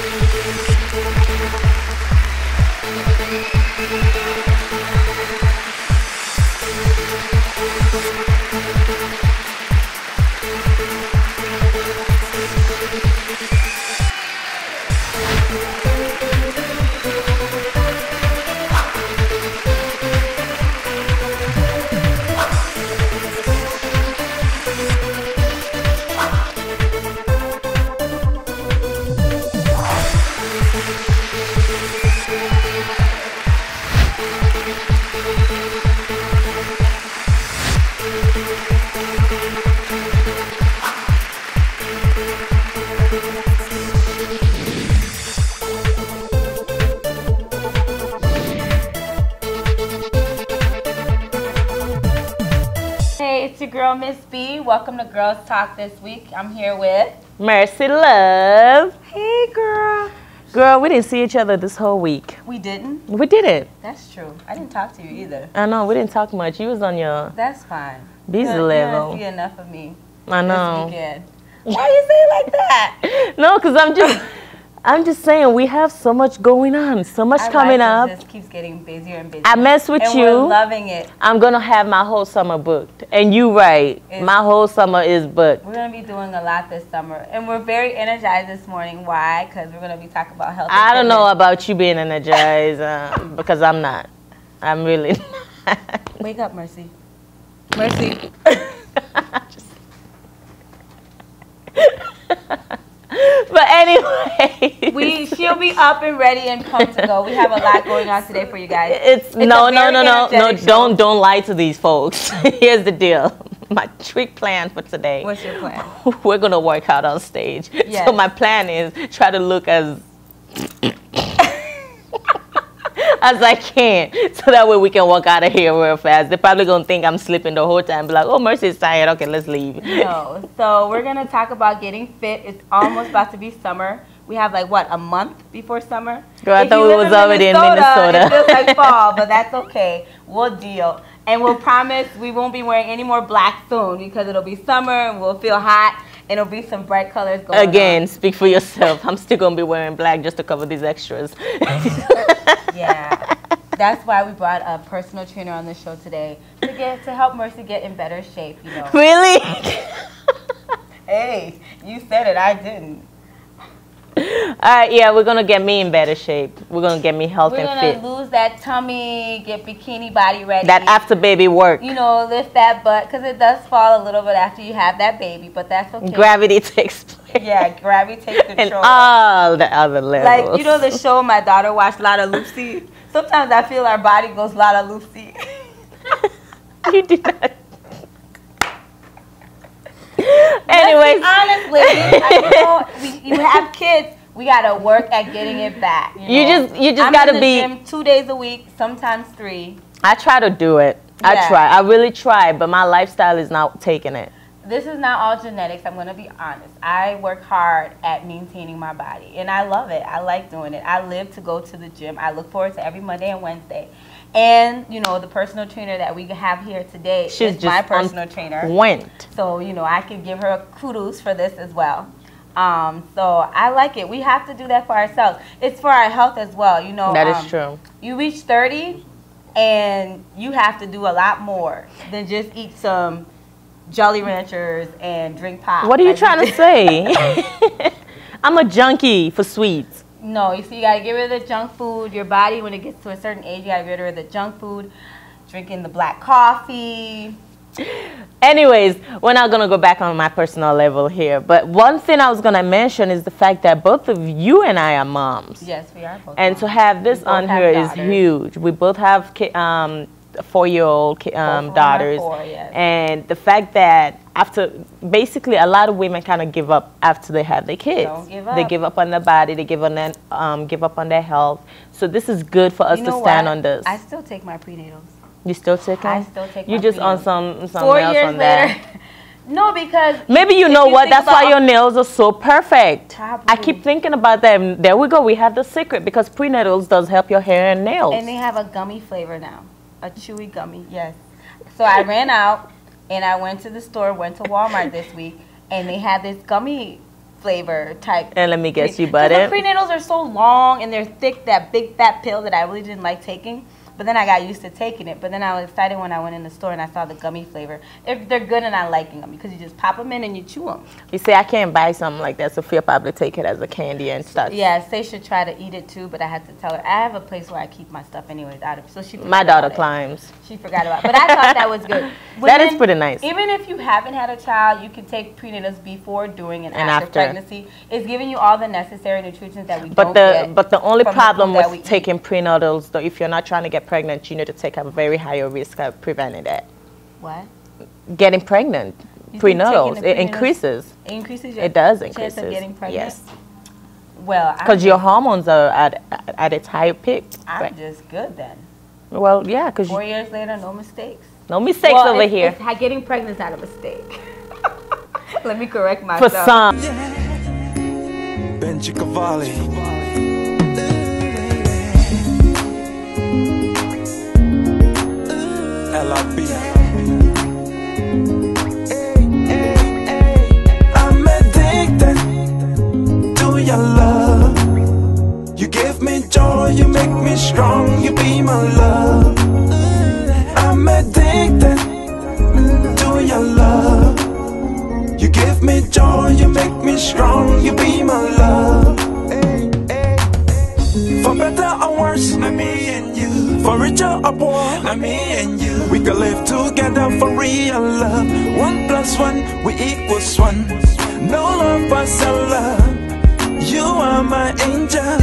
Hey, Welcome to Girls Talk this week. I'm here with. Mercy Love. Hey, girl. Girl, we didn't see each other this whole week. We didn't. We didn't. That's true. I didn't talk to you either. I know, we didn't talk much. You was on your That's fine. busy You don't- You level. see enough of me I know. this weekend. Why you say it like that? No, because I'm just, I'm just saying we have so much going on, so much Our coming up. just keeps getting busier and busier. I mess with and you. We're loving it. I'm gonna have my whole summer booked, and you right, It's- my whole summer is booked. We're gonna be doing a lot this summer, and we're very energized this morning. Why? Because we're gonna be talking about health. I don't know about you being energized uh, because I'm not. I'm really. Not. Wake up, Mercy. Mercy. but anyway, We she'll be up and ready and pumped to go. We have a lot going on today for you guys. It's, a no, no, no, no, no. show. Don't, don't lie to these folks. Here's the deal. My trick plan for today. What's your plan? We're gonna work out on stage. Yes. So my plan is try to look as as I can, so that way we can walk out of here real fast. They're probably gonna think I'm sleeping the whole time. Be like, "Oh, Mercy's tired. Okay, let's leave." No. So we're gonna talk about getting fit. It's almost about to be summer. We have like what a month before summer. Girl, I If thought live was already in Minnesota. It feels like fall, but that's okay. We'll deal. And we'll promise we won't be wearing any more black soon because it'll be summer and we'll feel hot and it'll be some bright colors going on. Again, speak for yourself. I'm still gonna be wearing black just to cover these extras. Yeah. That's why we brought a personal trainer on the show today to get to help Mercy get in better shape, you know. really? Hey, you said it, I didn't. All right, yeah, we're gonna get me in better shape. We're gonna get me health We're and gonna fit. lose that tummy, get bikini body ready. That after baby work, you know, lift that butt because it does fall a little bit after you have that baby, but that's okay. gravity takes place. yeah, gravity takes control. and all the other levels. like you know the show my daughter watched Lalaloopsy. Sometimes I feel our body goes Lalaloopsy. you did not. Let's Anyways, be honest, ladies. I know we, you have kids. We gotta work at getting it back. You, You know? just- you just I'm gotta in the be- gym two days a week, sometimes three. I try to do it. I try. I really try, but my lifestyle is not taking it. This is not all genetics. I'm gonna be honest. I work hard at maintaining my body, and I love it. I like doing it. I live to go to the gym. I look forward to every Monday and Wednesday. And you know the personal trainer that we have here today She's is my personal trainer. Went. So, you know, I can give her kudos for this as well. Um, so I like it. We have to do that for ourselves. It's for our health as well. You know, That is um, true. You reach 30 and you have to do a lot more than just eat some Jolly Ranchers and drink pop. What are you trying to say? I'm a junkie for sweets. No, you see, you gotta get rid of the junk food. Your body, when it gets to a certain age, you gotta get rid of the junk food. Drinking the black coffee. Anyways, we're not gonna go back on my personal level here, but one thing I was gonna mention is the fact that both of you and I are moms. Yes, we are both. And moms. to have this We on here is huge. We both have ki- um, four-year-old um, them daughters, four, yes. and the fact that after basically a lot of women kind of give up after they have their kids. Don't give They give up on their body. They give on their, um, give up on their health. So this is good for us You to stand what? on this. I still take my prenatals. you still take I still take You just on prenatals. some something Four else years on later. that. no, because Maybe you know what? That's why your nails are so perfect. Probably. I keep thinking about them. There we go. We have the secret because prenatals does help your hair and nails. And they have a gummy flavor now, a chewy gummy. Yes. So I ran out and I went to the store, went to Walmart this week, and they had this gummy flavor type. And let me guess, you bought it? The prenatals are so long and they're thick, that big fat pill that I really didn't like taking. But then I got used to taking it. But then I was excited when I went in the store and I saw the gummy flavor. They're, they're good and I liking them because you just pop them in and you chew them. You see, I can't buy something like that. so Sophia probably take it as a candy and stuff. Yes, they should try to eat it too, but I had to tell her. I have a place where I keep my stuff anyways out of so she My daughter climbs. She forgot about it. But I thought that was good. That is pretty nice. Even if you haven't had a child, you can take prenatals before, during, and, And after, after. pregnancy. It's giving you all the necessary nutrients that we But don't the get but the only problem with taking prenatals, though, if you're not trying to get pregnant, you need to take a very higher risk of preventing that. What? Getting pregnant, You think prenatals, it increases. It increases your It does chance of getting pregnant. Yes, Well, because your hormones are at at its higher peak. I'm Right. just good then. Well, yeah, because Four years later, no mistakes. no mistakes well, over it's- here it's- getting pregnant is not a mistake. Let me correct myself. for myself. some. LRB. I'm addicted to your love. You give me joy, you make me strong, you be my love. I'm addicted to your love. You give me joy, you make me strong, you be my love. For better or worse, not me and you. For richer or poor, not me and you. We can live together for real love. One plus one, we equals one. No love but love. You are my angel,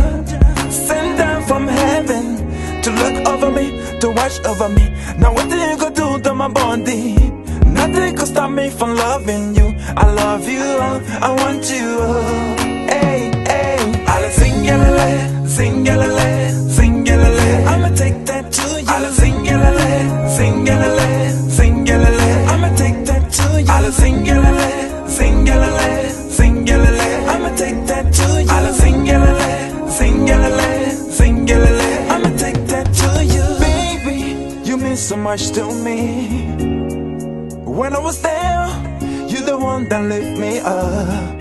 sent down from heaven to look over me, to watch over me. Now what do you go do to my body? Nothing could stop me from loving you. I love you, I want you. Hey, hey, I'll sing sing sing yalala. I'ma take that. I'll sing yalala, sing yalala, sing yalala. I'ma take that to you. I'll sing yalala, sing yalala, sing yalala. I'ma take that to you. I'll sing yalala, sing yalala, sing yalala. I'ma take that to you. Baby, you mean so much to me. When I was down, you're the one that lift me up.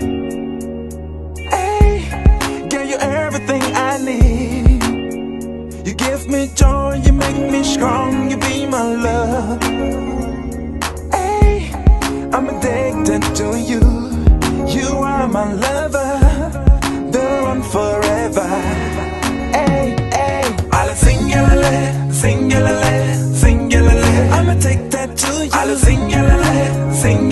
Give me joy, you make me strong, you be my love. Hey, I'm addicted to you. You are my lover, the one forever. Hey, hey, I'll sing yalala, sing yalala, sing yalala. I'ma take that to you. Yalala, sing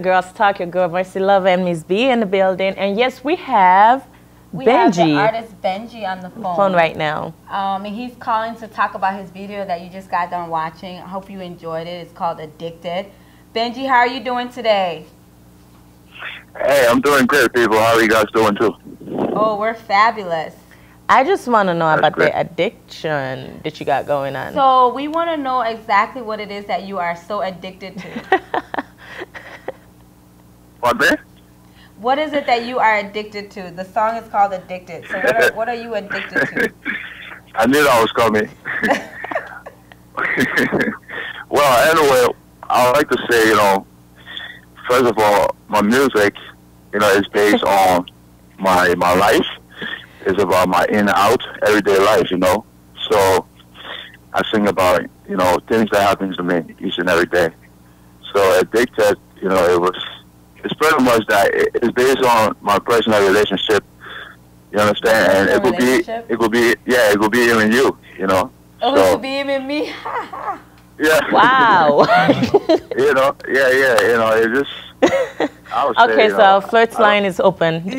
to Girls Talk. Your girl Mercy Love and Miss B in the building, and yes, we have We have the Benji artist Benji on the phone. phone right now. Um, and he's calling to talk about his video that you just got done watching. I hope you enjoyed it. It's called Addicted. Benji, how are you doing today? Hey, I'm doing great, people. How are you guys doing too? Oh, we're fabulous. I just want to know That's about great. the addiction that you got going on. So we want to know exactly what it is that you are so addicted to. What. What is it that you are addicted to? The song is called Addicted. So what are, what are you addicted to? I knew that was coming. well, anyway, I like to say, you know, first of all, my music, you know, is based on my my life. It's about my in and out everyday life, you know. So I sing about, you know, things that happen to me each and every day. So addicted, you know, it was it's pretty much that it- it's based on my personal relationship. You understand? And it Personal could be relationship? it could be yeah, it could be even you, you know. Oh, So- it could be him and me. Yeah. Wow. you know, yeah, yeah, you know, it just I would say, okay, you so know, flirt's I- line is open.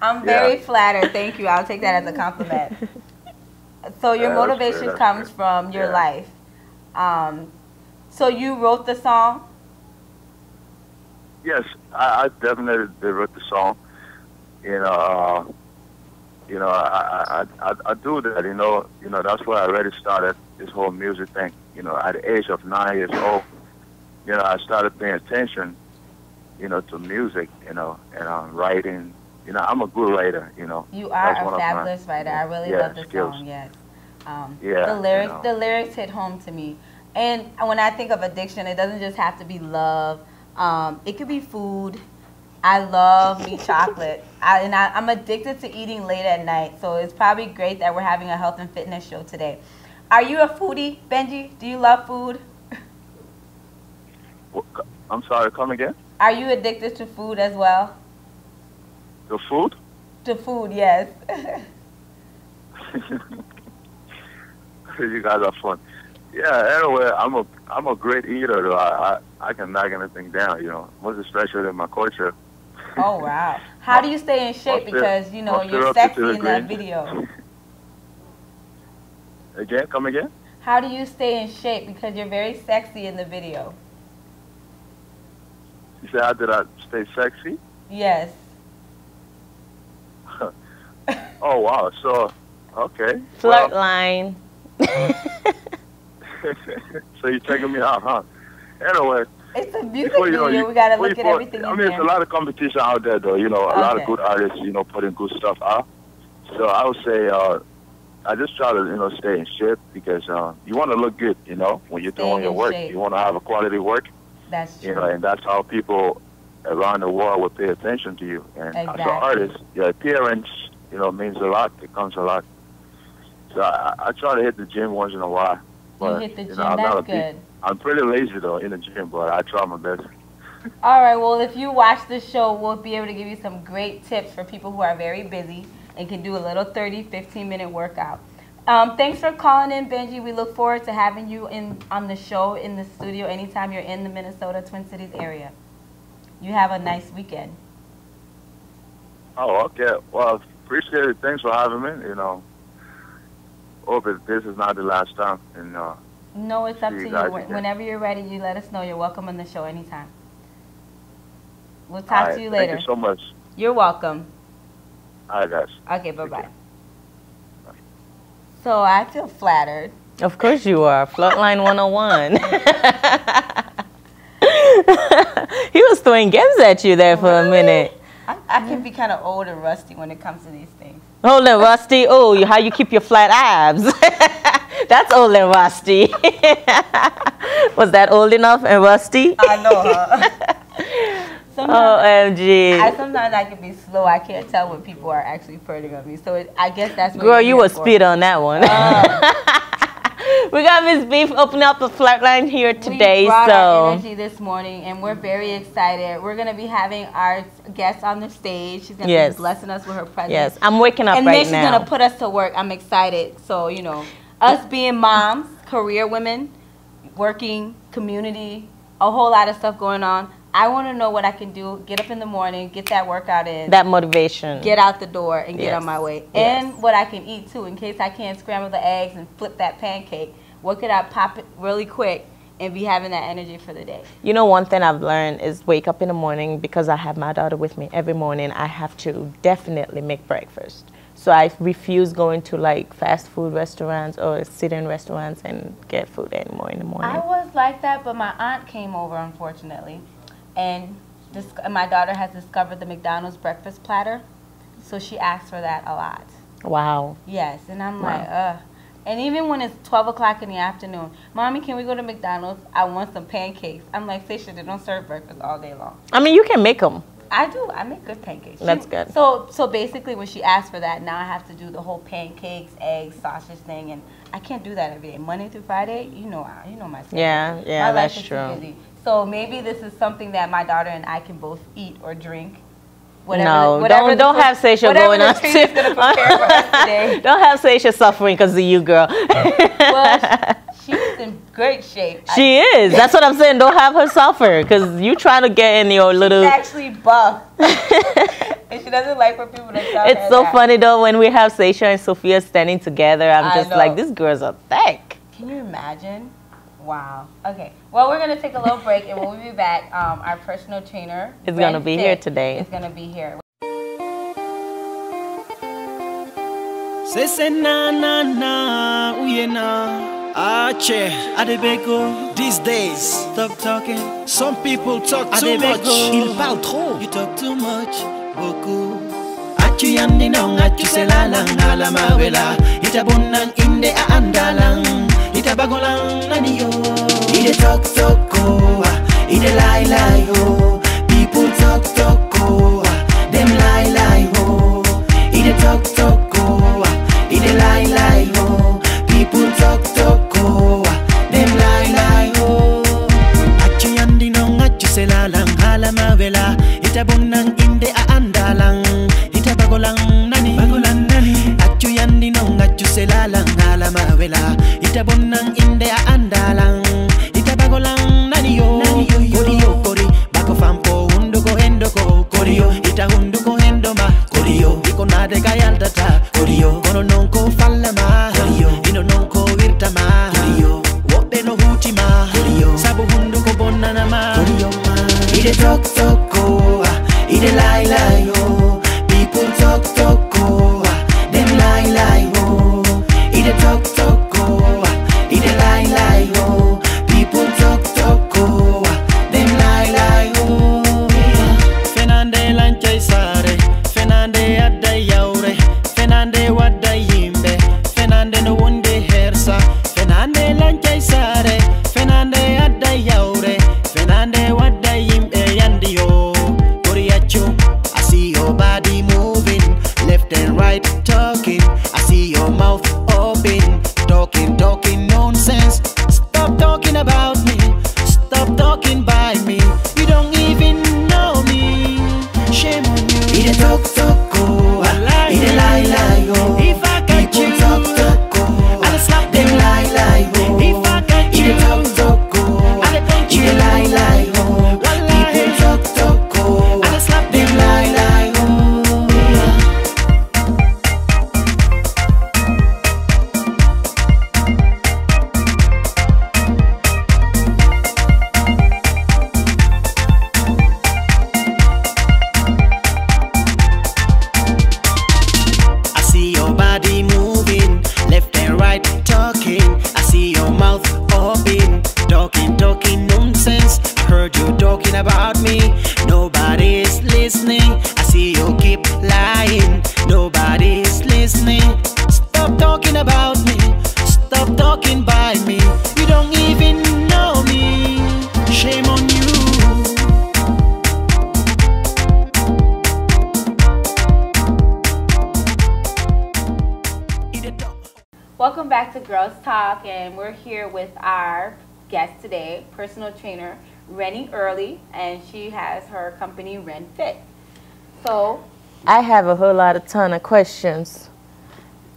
I'm very Yeah. flattered. Thank you. I'll take that as a compliment. So your Yeah, motivation comes from your Yeah. life. Um, so you wrote the song. Yes, I, I definitely wrote the song. You know, uh, you know, I, I, I, I do that. You know, you know that's where I already started this whole music thing. You know, at the age of nine years old, you know, I started paying attention, you know, to music. You know, and um, writing. You know, I'm a good writer. You know, You are That's a of my- fabulous writer. I really yeah, love the skills. song. Yes. Um, Yeah, The you lyrics, know. the lyrics hit home to me. And when I think of addiction, it doesn't just have to be love. Um, it could be food. I love me chocolate, I, and I, I'm addicted to eating late at night. So it's probably great that we're having a health and fitness show today. Are you a foodie, Benji? Do you love food? I'm sorry. Come again. Are you addicted to food as well? To food. To food, yes. you guys are fun. Yeah. Anyway, I'm a I'm a great eater. Though. I, I I can knock anything down. You know, most especially in my culture. oh wow! How do you stay in shape? Mustard- Because you know you're sexy in that greens. video. Again, come again. How do you stay in shape? Because you're very sexy in the video. You said how did I stay sexy? Yes. Oh wow. So, okay. Flirt Well, line. so you're checking me out, huh? Anyway, It's a music before you know, you, we gotta look at everything I mean, there. it's a lot of competition out there, though. You know, a lot of good artists, you know, putting good stuff out. So I would say, uh, I just try to, you know, stay in shape because uh, you want to look good, you know, when you're Staying doing your work. shape. You want to have a quality work, That's true. you know, and that's how people around the world will pay attention to you. And as an artist, your appearance, you know, means a lot. It comes a lot. So I, I try to hit the gym once in a while. you But, hit the you gym. know, not a That's big- good. I'm pretty lazy though in the gym, but I try my best. All right. Well, if you watch the show, we'll be able to give you some great tips for people who are very busy and can do a little 30, 15 minute workout. Um, thanks for calling in, Benji. We look forward to having you in on the show in the studio anytime you're in the Minnesota Twin Cities area. You have a nice weekend. Oh, okay. Well, appreciate it. Thanks for having me. You know, hope this is not the last time. And uh, No, it's up See to you you. again. Whenever you're ready, you let us know. You're welcome on the show anytime. We'll talk right, to you Thank later. you so much. You're welcome. All right, guys. Okay, bye bye. care. So I feel flattered. Of course you are. Flirt line 101. he was throwing games at you there for a minute. I, I can be kind of old and rusty when it comes to these Hold on, Rusty. Oh, you- how you keep your flat abs? That's old and rusty. Was that old enough and rusty? I know, huh? sometimes, OMG. Oh, I, sometimes I can be slow. I can't tell when people are actually flirting on me. So it, I guess that's what Girl, you for. speed on that one. Oh. we got Miss Beef opening up the flat line here today. we brought our So energy this morning, and we're very excited. We're gonna be having our guest on the stage. She's gonna Yes. be blessing us with her presence. yes, I'm waking up and then right she's now. gonna put us to work. I'm excited. So you know, us being moms, career women, working, community, a whole lot of stuff going on. I want to know what I can do. Get up in the morning, get that workout in, that motivation. get out the door, and get Yes. on my way. Yes. And what I can eat too, in case I can't scramble the eggs and flip that pancake. What could I pop it really quick and be having that energy for the day? You know, one thing I've learned is wake up in the morning because I have my daughter with me every morning. I have to definitely make breakfast. So I refuse going to like fast food restaurants or sit in restaurants and get food anymore in the morning. I was like that, but my aunt came over, unfortunately. And this, my daughter has discovered the McDonald's breakfast platter, so she asks for that a lot. Wow. Yes, and I'm like, ugh. And even when it's 12 o'clock in the afternoon, mommy, can we go to McDonald's? I want some pancakes. I'm like, Fisher, they don't serve breakfast all day long. I mean, you can make them. I do. I make good pancakes. That's She- good. So, so basically, when she asked for that, now I have to do the whole pancakes, eggs, sausage thing, and I can't do that every day. Monday through Friday, you know, I- you know my schedule. Yeah, yeah, my that's life is true. Too busy. So maybe this is something that my daughter and I can both eat or drink. Whatever, No, whatever don't don't food- have Seisha going on. treat gonna prepare for us today. don't have Seisha suffering because of you, girl. Well, she- she's in great shape. I- she is. That's what I'm saying. Don't have her suffer because you trying to get in your little. She's actually buff, and she doesn't like for people to tell her It's so that. funny though when we have Seisha and Sophia standing together. I'm I just know. like, these girls are thick. Can you imagine? Wow. Okay. Well, we're gonna take a little break, and when we be back, um, our personal trainer Is gonna be here today. Is gonna be here. Say say na na na, uye na. Ache, Adebego. These days, stop talking. Some people talk too much. Il parle trop. You talk too much. Beaucoup. Achu yandi nong achu selalang alama wela. Ita inde a andalang. Ita bagolang naniyo. Ide talk talk oh, ah. ide lie lie oh. People talk talk oh, ah. them lie lie oh. Ide talk talk oh, ah. ide lie lie oh. People talk talk oh, ah. them lie lie oh. Achu yandi nong achu selalang halama wela. Ita bunang inde a andalang. Ita bagolang nani. Bagolang nani. Achu yandi nong achu selalang halama wela. Ita bunang inde a andalang. And we're here with our guest today, personal trainer Rennie Early, and she has her company Ren Fit. So, I have a whole lot of ton of questions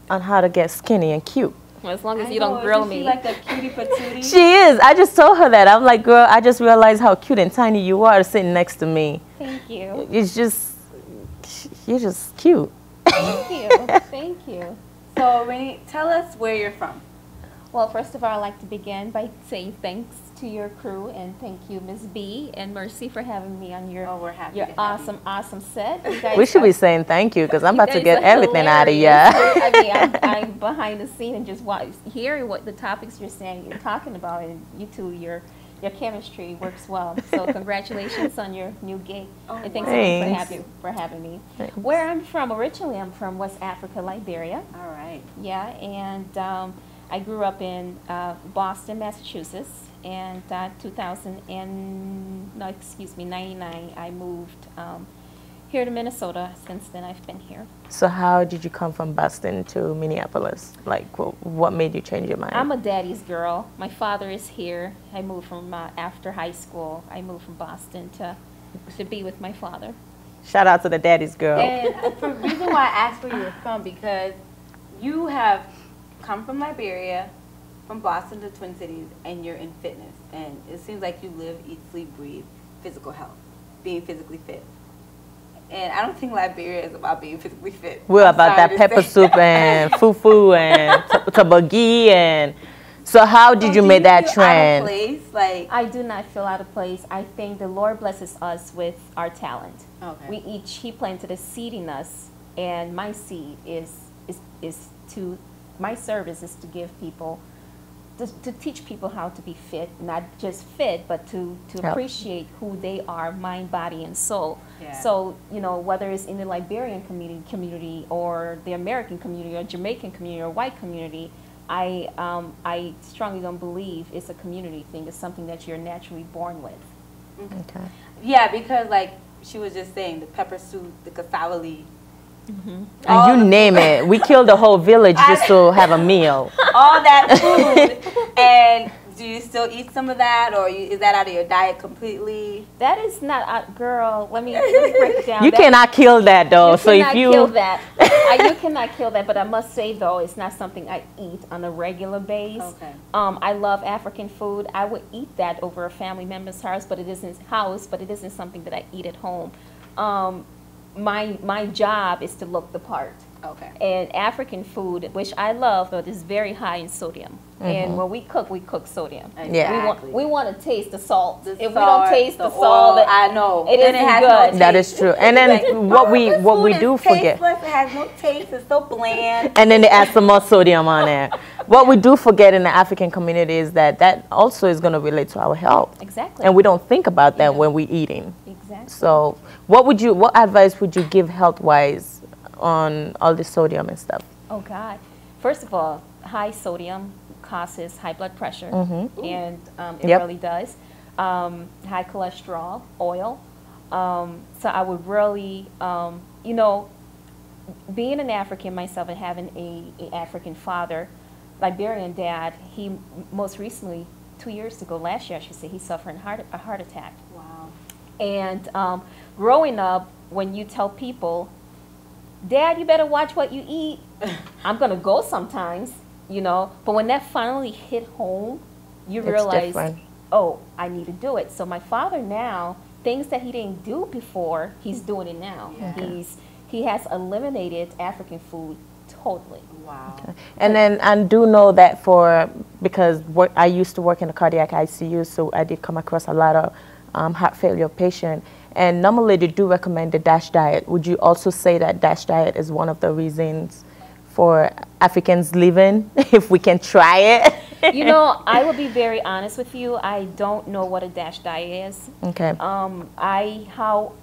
on how to get skinny and cute. Well, as long as I you know, don't grill me. She like a cutie patootie. She is. I just told her that. I'm like, girl, I just realized how cute and tiny you are sitting next to me. Thank you. It's just, you're just cute. Thank you. Thank you. so, Rennie, tell us where you're from. Well, first of all, I'd like to begin by saying thanks to your crew and thank you, Ms. B and Mercy, for having me on your Oh, we're happy your have you. awesome, awesome set. We should be saying thank you because I'm about to get everything out of you. I mean, I'm, I'm behind the scene and just watch, hearing what the topics you're saying, you're talking about, and you two, you're your chemistry works well. So congratulations on your new gig. Oh, and thanks again for Thanks. having for having me. Thanks. Where I'm from originally, I'm from West Africa, Liberia. All right. Yeah, and um, I grew up in uh, Boston, Massachusetts, and uh, 2000 and no, excuse me, 99. I moved um, here to Minnesota. Since then, I've been here. So how did you come from Boston to Minneapolis? Like, wh- what made you change your mind? I'm a daddy's girl. My father is here. I moved from uh, after high school. I moved from Boston to to be with my father. Shout out to the daddy's girl. And the reason why I asked where you were from because you have come from Liberia, from Boston to Twin Cities, and you're in fitness. And it seems like you live, eat, sleep, breathe physical health, being physically fit. And I don't think Liberia is about being physically fit. We're I'm about that pepper say. soup and fufu and t- tabagi and. So how did So you do make that feel out of trend? place? Like, I do not feel out of place. I think the Lord blesses us with our talent. Okay. We each He planted a seed in us, and my seed is is is to my service is to give people. To, to teach people how to be fit, not just fit, but to, to Yep. appreciate who they are, mind, body, and soul. Yeah. So, you know, whether it's in the Liberian community, community or the American community or Jamaican community or white community, I, um, I strongly don't believe it's a community thing. It's something that you're naturally born with. Okay. yeah, because like she was just saying, the pepper soup, the kasawali, And All you name it. We killed the whole village just to have a meal. all that food. and do you still eat some of that, or you, is that out of your diet completely? That is not, uh, girl, let me, let me break it down. You That- cannot kill that though. You so if cannot you kill that. I, you cannot kill that, but I must say though, it's not something I eat on a regular basis. Okay. Um, I love African food. I would eat that over a family member's house, but it isn't house, but it isn't something that I eat at home. Um, my my job is to look the part. Okay. And African food, which I love, but is very high in sodium. Mm-hmm. And when we cook, we cook sodium. Yeah. We want we want to taste the salt. The if we don't taste the, the salt, oil, I know. It Then it isn't has good. that taste. is true. And then Like, what we what we food do is forget. tasteless, It has no taste. It's so bland. and then they add some more sodium on there. What we do forget in the African community is that that also is going to relate to our health, Exactly. and we don't think about that when we're eating. Exactly. So, what would you, what advice would you give health-wise on all the sodium and stuff? Oh God! First of all, high sodium causes high blood pressure, and um, it Yep. really does. Um, high cholesterol, oil. Um, so I would really, um, you know, being an African myself and having a, a African father, Liberian dad. He most recently, two years ago, last year I should say, he suffered a heart, a heart attack. Wow. And um, growing up, when you tell people, Dad, you better watch what you eat, I'm going to go sometimes, you know. But when that finally hit home, you It's realize, different. oh, I need to do it. So my father now, things that he didn't do before, he's doing it now. Yeah. He's he has eliminated African food totally. Wow. And then I do know that for because work, I used to work in the cardiac ICU, so I did come across a lot of um, heart failure patient. And normally they do recommend the DASH diet. Would you also say that DASH diet is one of the reasons for Africans living, if we can try it? you know, I will be very honest with you. I don't know what a dash diet is. okay. Um, I how,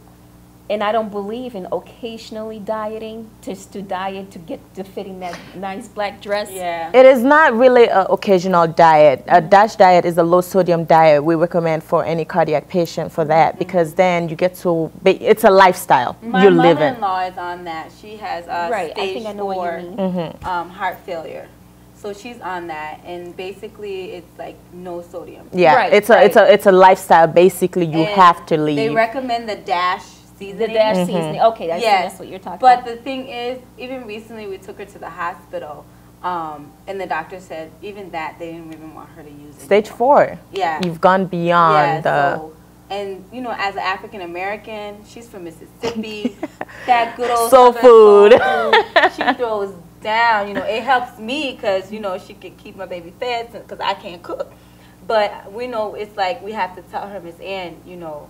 and I don't believe in occasionally dieting, just to diet to get to fit in that nice black dress. Yeah. It is not really an occasional diet. A DASH diet is a low sodium diet we recommend for any cardiac patient for that because then you get to, be, it's a lifestyle My you're living. mother-in-law is on that. She has uh, Right, I stage think I know four what you mean. Mm-hmm. um, heart failure. So she's on that, and basically it's like no sodium. Yeah, Right, it's a it's a it's a lifestyle. Basically, you And have to leave. They recommend the dash The seasoning. dash Mm-hmm. seasoning. Okay, I Yes. that's what you're talking But about. But the thing is, even recently we took her to the hospital, um, and the doctor said even that they didn't even want her to use it. Stage four. Yeah. You've gone beyond the. so, and you know, as an African American, she's from Mississippi. that good old Soul food. soul food, She throws down. You know, it helps me because you know she can keep my baby fed because I can't cook. But we know it's like we have to tell her, Miss Ann, you know,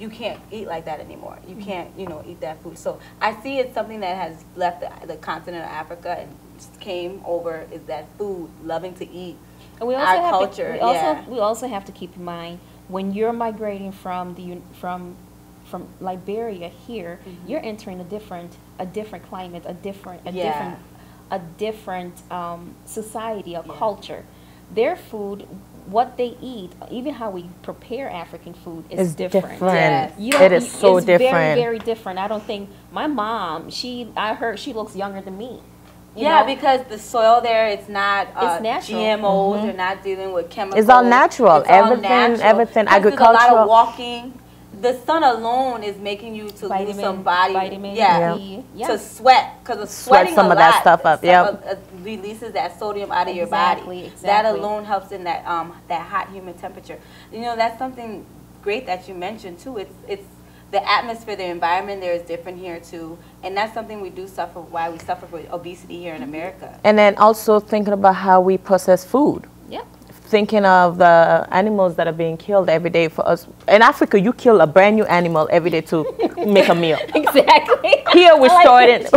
you can't eat like that anymore. You Mm-hmm. can't, you know, eat that food. So I see it's something that has left the, the continent of Africa and came over is that food, loving to eat. And we also our have culture. To, we also yeah. we also have to keep in mind when you're migrating from the from from Liberia here, you're entering a different a different climate, a different a Yeah. different a different um, society, a Yeah. culture. Their food, what they eat, even how we prepare African food is It's different. different. Yes. You don't- It is so it's Very, different. very different. I don't think my mom. She, I heard she looks younger than me. you yeah, know? because the soil there, it's not uh, It's natural. GMOs. You're not dealing with chemicals. It's all natural. It's all Everything- natural. everything Plus, There's a lot agricultural. of walking. The sun alone is making you to lose some body. vitamin yeah. D. Yeah. To sweat because of Sweat some a of that stuff up, some yep. of- uh, releases that sodium out of your body. Exactly, body. That alone helps in that um that hot humid temperature. You know that's something great that you mentioned too. It's it's the atmosphere, the environment there is different here too, and that's something we do suffer. Why we suffer with obesity here in America. And then also thinking about how we process food. Yep. Thinking of the animals that are being killed every day for us. In Africa, you kill a brand new animal every day to make a meal. Exactly. Here we're like storing.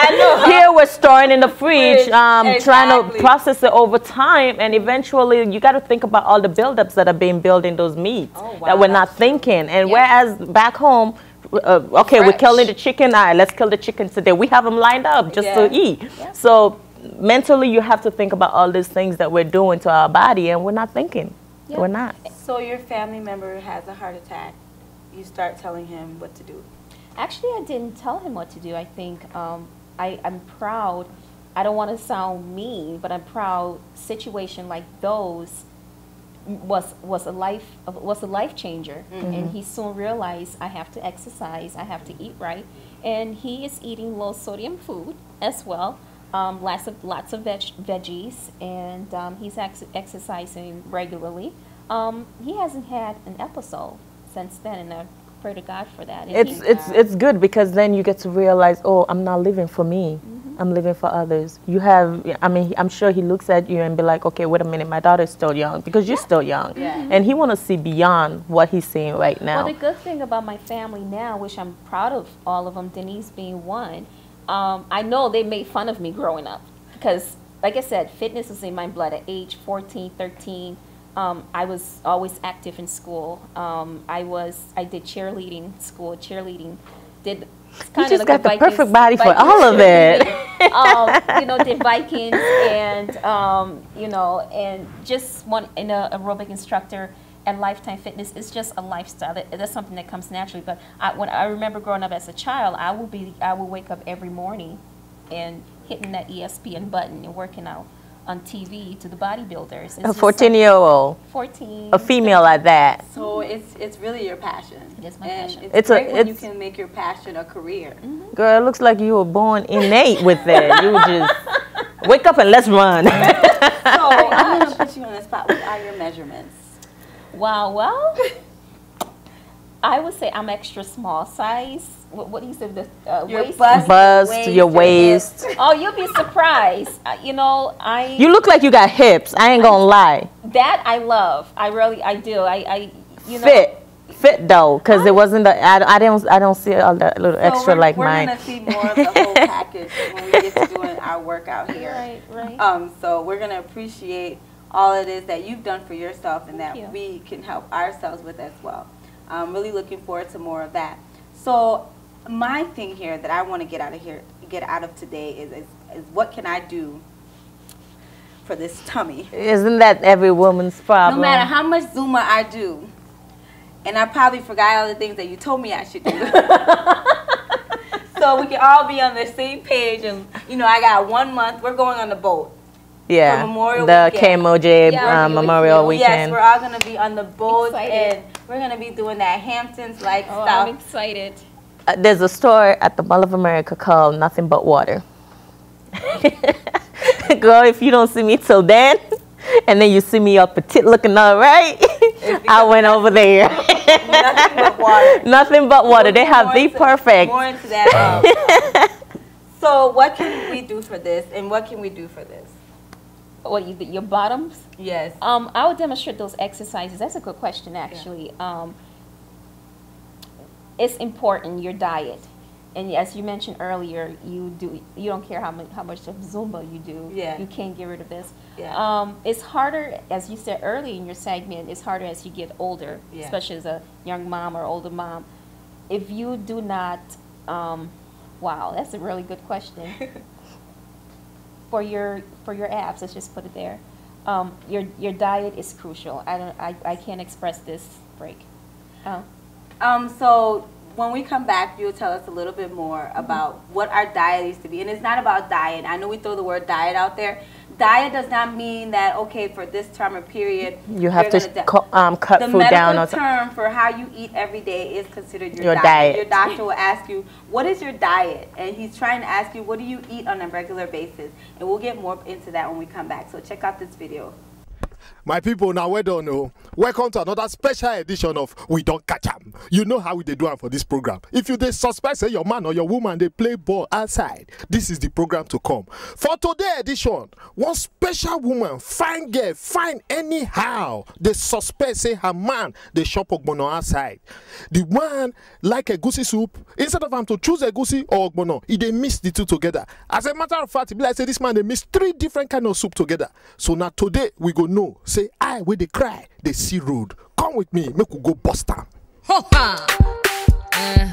I know. Here we're storing in the fridge, um, trying to process it over time, and eventually you got to think about all the buildups that are being built in those meats Oh, wow, that we're not thinking. And Yeah. whereas back home, uh, okay, we're killing the chicken. All right, let's kill the chicken today. We have them lined up just to Yeah. eat. So mentally, you have to think about all these things that we're doing to our body, and we're not thinking. Yeah. We're not. So your family member has a heart attack. You start telling him what to do. Actually, I didn't tell him what to do. I think um, I, I'm proud. I don't want to sound mean, but I'm proud. Situation like those was was a life was a life changer, and he soon realized I have to exercise, I have to eat right, and he is eating low sodium food as well. Um, lots of lots of veg, veggies, and um, he's ex- exercising regularly. Um, he hasn't had an episode since then, and I pray to God for that. And It's he- it's it's good because then you get to realize, oh, I'm not living for me. Mm-hmm. I'm living for others. You have, I mean, I'm sure he looks at you and be like, okay, wait a minute, my daughter's still young because you're still young, Yeah. and he want to see beyond what he's seeing right now. Well, the good thing about my family now, which I'm proud of all of them, Denise being one, um, I know they made fun of me growing up because, like I said, fitness was in my blood at age 14, 13. Um, I was always active in school. Um, I was, I did cheerleading school, cheerleading, did kind just got the perfect body for all of it. um, you know, did Vikings and um, you know, and just one an uh, aerobic instructor and Lifetime Fitness is just a lifestyle. That, that's something that comes naturally. But I, when I remember growing up as a child, I would be I would wake up every morning and hitting that ESPN button and working out on TV to the bodybuilders. It's a 14 year old, 14. a female at that. So it's it's really your passion. It is my and passion. It's, It's a- great when you can make your passion a career. Mm-hmm. Girl, it looks like you were born innate with that. You just wake up and let's run. So I'm gonna put you on the spot. What are your measurements? Wow, well, I would say I'm extra small size. What, what do you say? The uh, Your waist? bust, Bust, your waist. Oh, you'll be surprised. Uh, you know, I You look like you got hips. I ain't gonna lie. that I love. I really, I do. I, I you know, Fit, fit though, because it wasn't the. I, I don't. I don't see all that little So extra we're, like we're mine. gonna see more of the whole package when we get to doing our workout here. Right, right. Um, so we're gonna appreciate all it is that you've done for yourself and that you. we can help ourselves with as well. I'm really looking forward to more of that. So my thing here that I want to get out of here, get out of today is, is, is what can I do for this tummy? Isn't that every woman's problem? No matter how much Zumba I do, and I probably forgot all the things that you told me I should do. so we can all be on the same page, and you know, I got one month. We're going on the boat. Yeah, for Memorial the Weekend. KMOJ Yeah, um, we're- Memorial Yes, Weekend. we're all gonna be on the boat, and we're gonna be doing that Hamptons like Oh, stuff. I'm excited. Uh, there's a store at the Mall of America called Nothing But Water. Girl, if you don't see me till then, and then you see me up petit looking all right, I went over there. Nothing but water. Nothing but water. They We'll have the into- perfect. More into that. so, what can we do for this, and what can we do for this? What you, your bottoms? Yes. Um, I would demonstrate those exercises. That's a good question, actually. Um, it's important your diet. and as you mentioned earlier, you do you don't care how much how much of Zumba you do. Yeah. You can't get rid of this. Yeah. Um, it's harder, as you said earlier in your segment. It's harder as you get older, Yeah. especially as a young mom or older mom. If you do not, um, wow, that's a really good question. for your for your abs, let's just put it there. Um, your your diet is crucial. I don't I, I can't express this break. Oh. Um, so when we come back, you'll tell us a little bit more about what our diet needs to be. And it's not about diet. I know we throw the word diet out there. Diet does not mean that, okay, for this time or period, You have to um, cut the food down. Or so- term for how you eat every day is considered your, Your diet. diet. Your doctor will ask you, what is your diet? And he's trying to ask you, what do you eat on a regular basis? And we'll get more into that when we come back. So check out this video. My people, now well done. Oh. Welcome to another special edition of We Don't Catch 'em. You know how we dey do am for this program. If you dey suspect say your man or your woman they play ball outside, this is the program to come. For today edition, one special woman, fine girl, fine anyhow, they suspect say her man they shop ogbono outside. The one like a goosey soup, instead of him to choose a goosey or ogbono, he dey mix the two together. As a matter of fact, e be like say this man they mix three different kind of soup together. So now today we go know say I wey dey cry dey see road. Come with me, make we go bust am. Eh,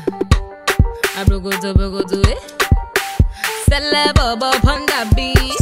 abrogodo, brogodo, eh? Celebobo on the beat.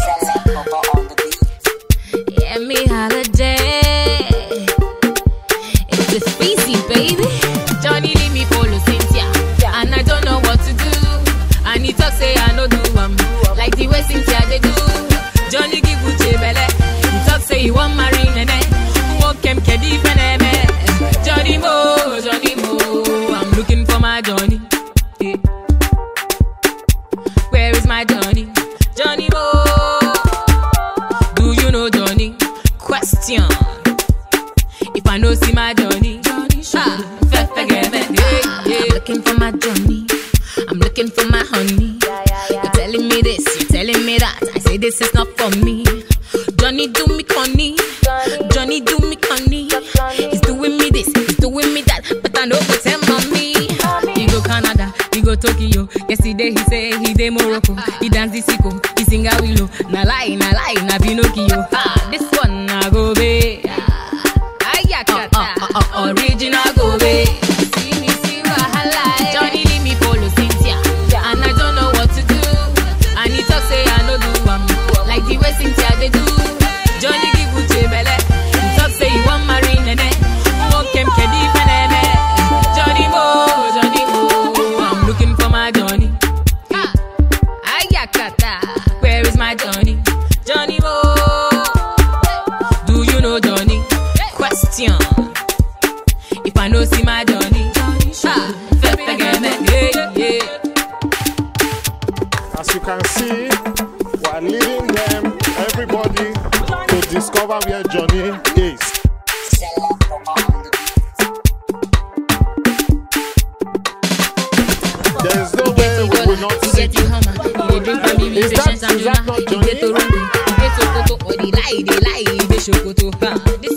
Lie,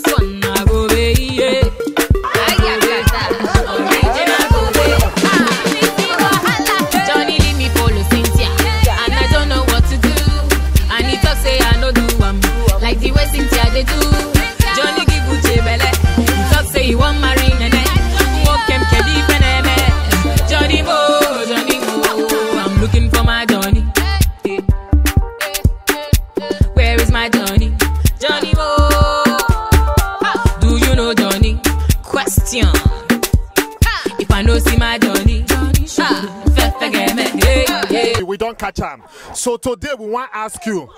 So today we want to ask you,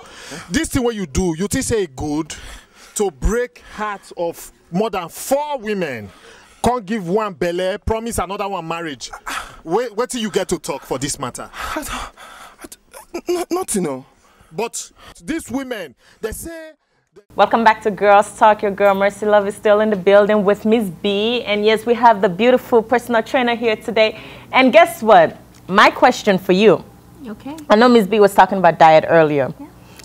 this thing what you do, you think say good to break hearts of more than four women, can't give one belle, promise another one marriage. Wait, wait till you get to talk for this matter. Not nothing, no. But these women, they say Welcome back to Girls Talk. Your girl Mercy Love is still in the building with Miss B. And yes, we have the beautiful personal trainer here today. And guess what? My question for you. Mm-hmm. Okay. I know Miss B was talking about diet earlier.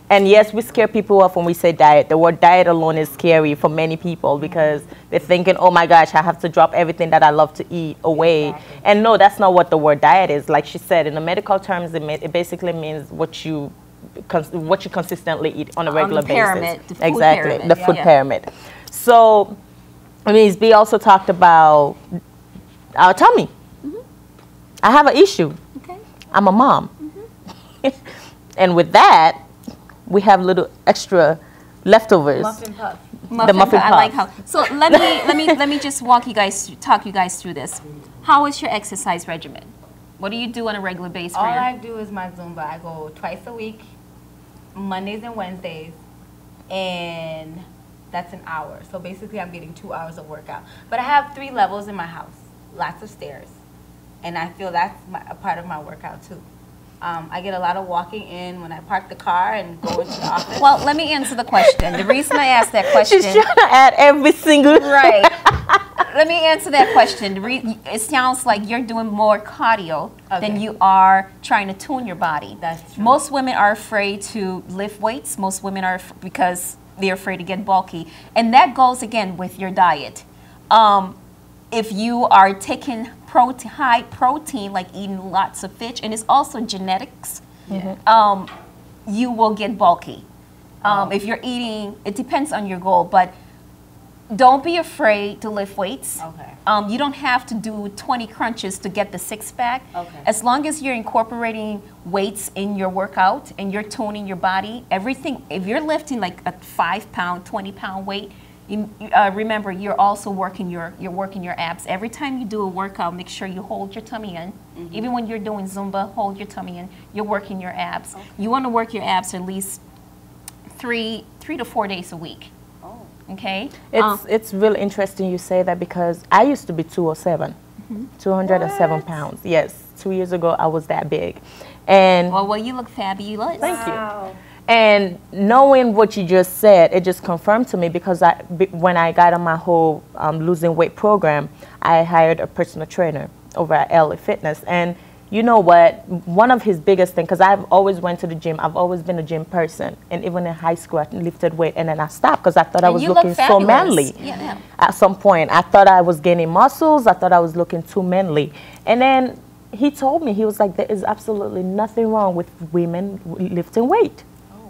And yes, we scare people off when we say diet. The word diet alone is scary for many people because they're thinking, oh my gosh, I have to drop everything that I love to eat away. And no, that's not what the word diet is. Like she said, in the medical terms, it, it basically means what you cons- what you consistently eat on a On the regular pyramid, basis. the food exactly, pyramid, the food Yeah. pyramid. So, I mean, B also talked about our tummy. Mm-hmm. I have an issue. Okay. I'm a mom. and with that, we have little extra leftovers. Muffin puff. Muffin muffin puff, I like how. So let me let me let me just walk you guys talk you guys through this. How is your exercise regimen? What do you do on a regular basis? All I do is my Zumba. I go twice a week, Mondays and Wednesdays, and that's an hour. So basically, I'm getting two hours of workout. But I have three levels in my house, lots of stairs, and I feel that's my, a part of my workout too. Um, I get a lot of walking in when I park the car and go into the office. well, let me answer the question. The reason I asked that question. She's trying to add every single right. Let me answer that question. It sounds like you're doing more cardio than you are trying to tune your body. That's true. Most women are afraid to lift weights. Most women are because they're afraid to get bulky, and that goes again with your diet. Um, if you are taking protein, high protein, like eating lots of fish, and it's also genetics, um, you will get bulky. Um, if you're eating, it depends on your goal, but don't be afraid to lift weights. Okay. Um, you don't have to do 20 crunches to get the six pack. Okay. As long as you're incorporating weights in your workout and you're toning your body, everything, if you're lifting like a five pound, 20 pound weight, you, uh, remember you're also working your you're working your abs. Every time you do a workout, make sure you hold your tummy in. Even when you're doing Zumba, hold your tummy in. You're working your abs. You want to work your abs at least three three to four days a week. Oh. Okay. It's Um, it's really interesting you say that because I used to be 207, Mm-hmm. 207 pounds. Yes, two years ago I was that big, and well, well, you look fabulous. Thank you. And knowing what you just said, it just confirmed to me because I, b- when I got on my whole um, losing weight program, I hired a personal trainer over at LA Fitness. And you know what? One of his biggest things, because I've always went to the gym. I've always been a gym person. And even in high school, I lifted weight and then I stopped because I thought I was you look looking so manly Yeah, yeah. at some point. I thought I was gaining muscles. I thought I was looking too manly. And then he told me, he was like, there is absolutely nothing wrong with women lifting weight.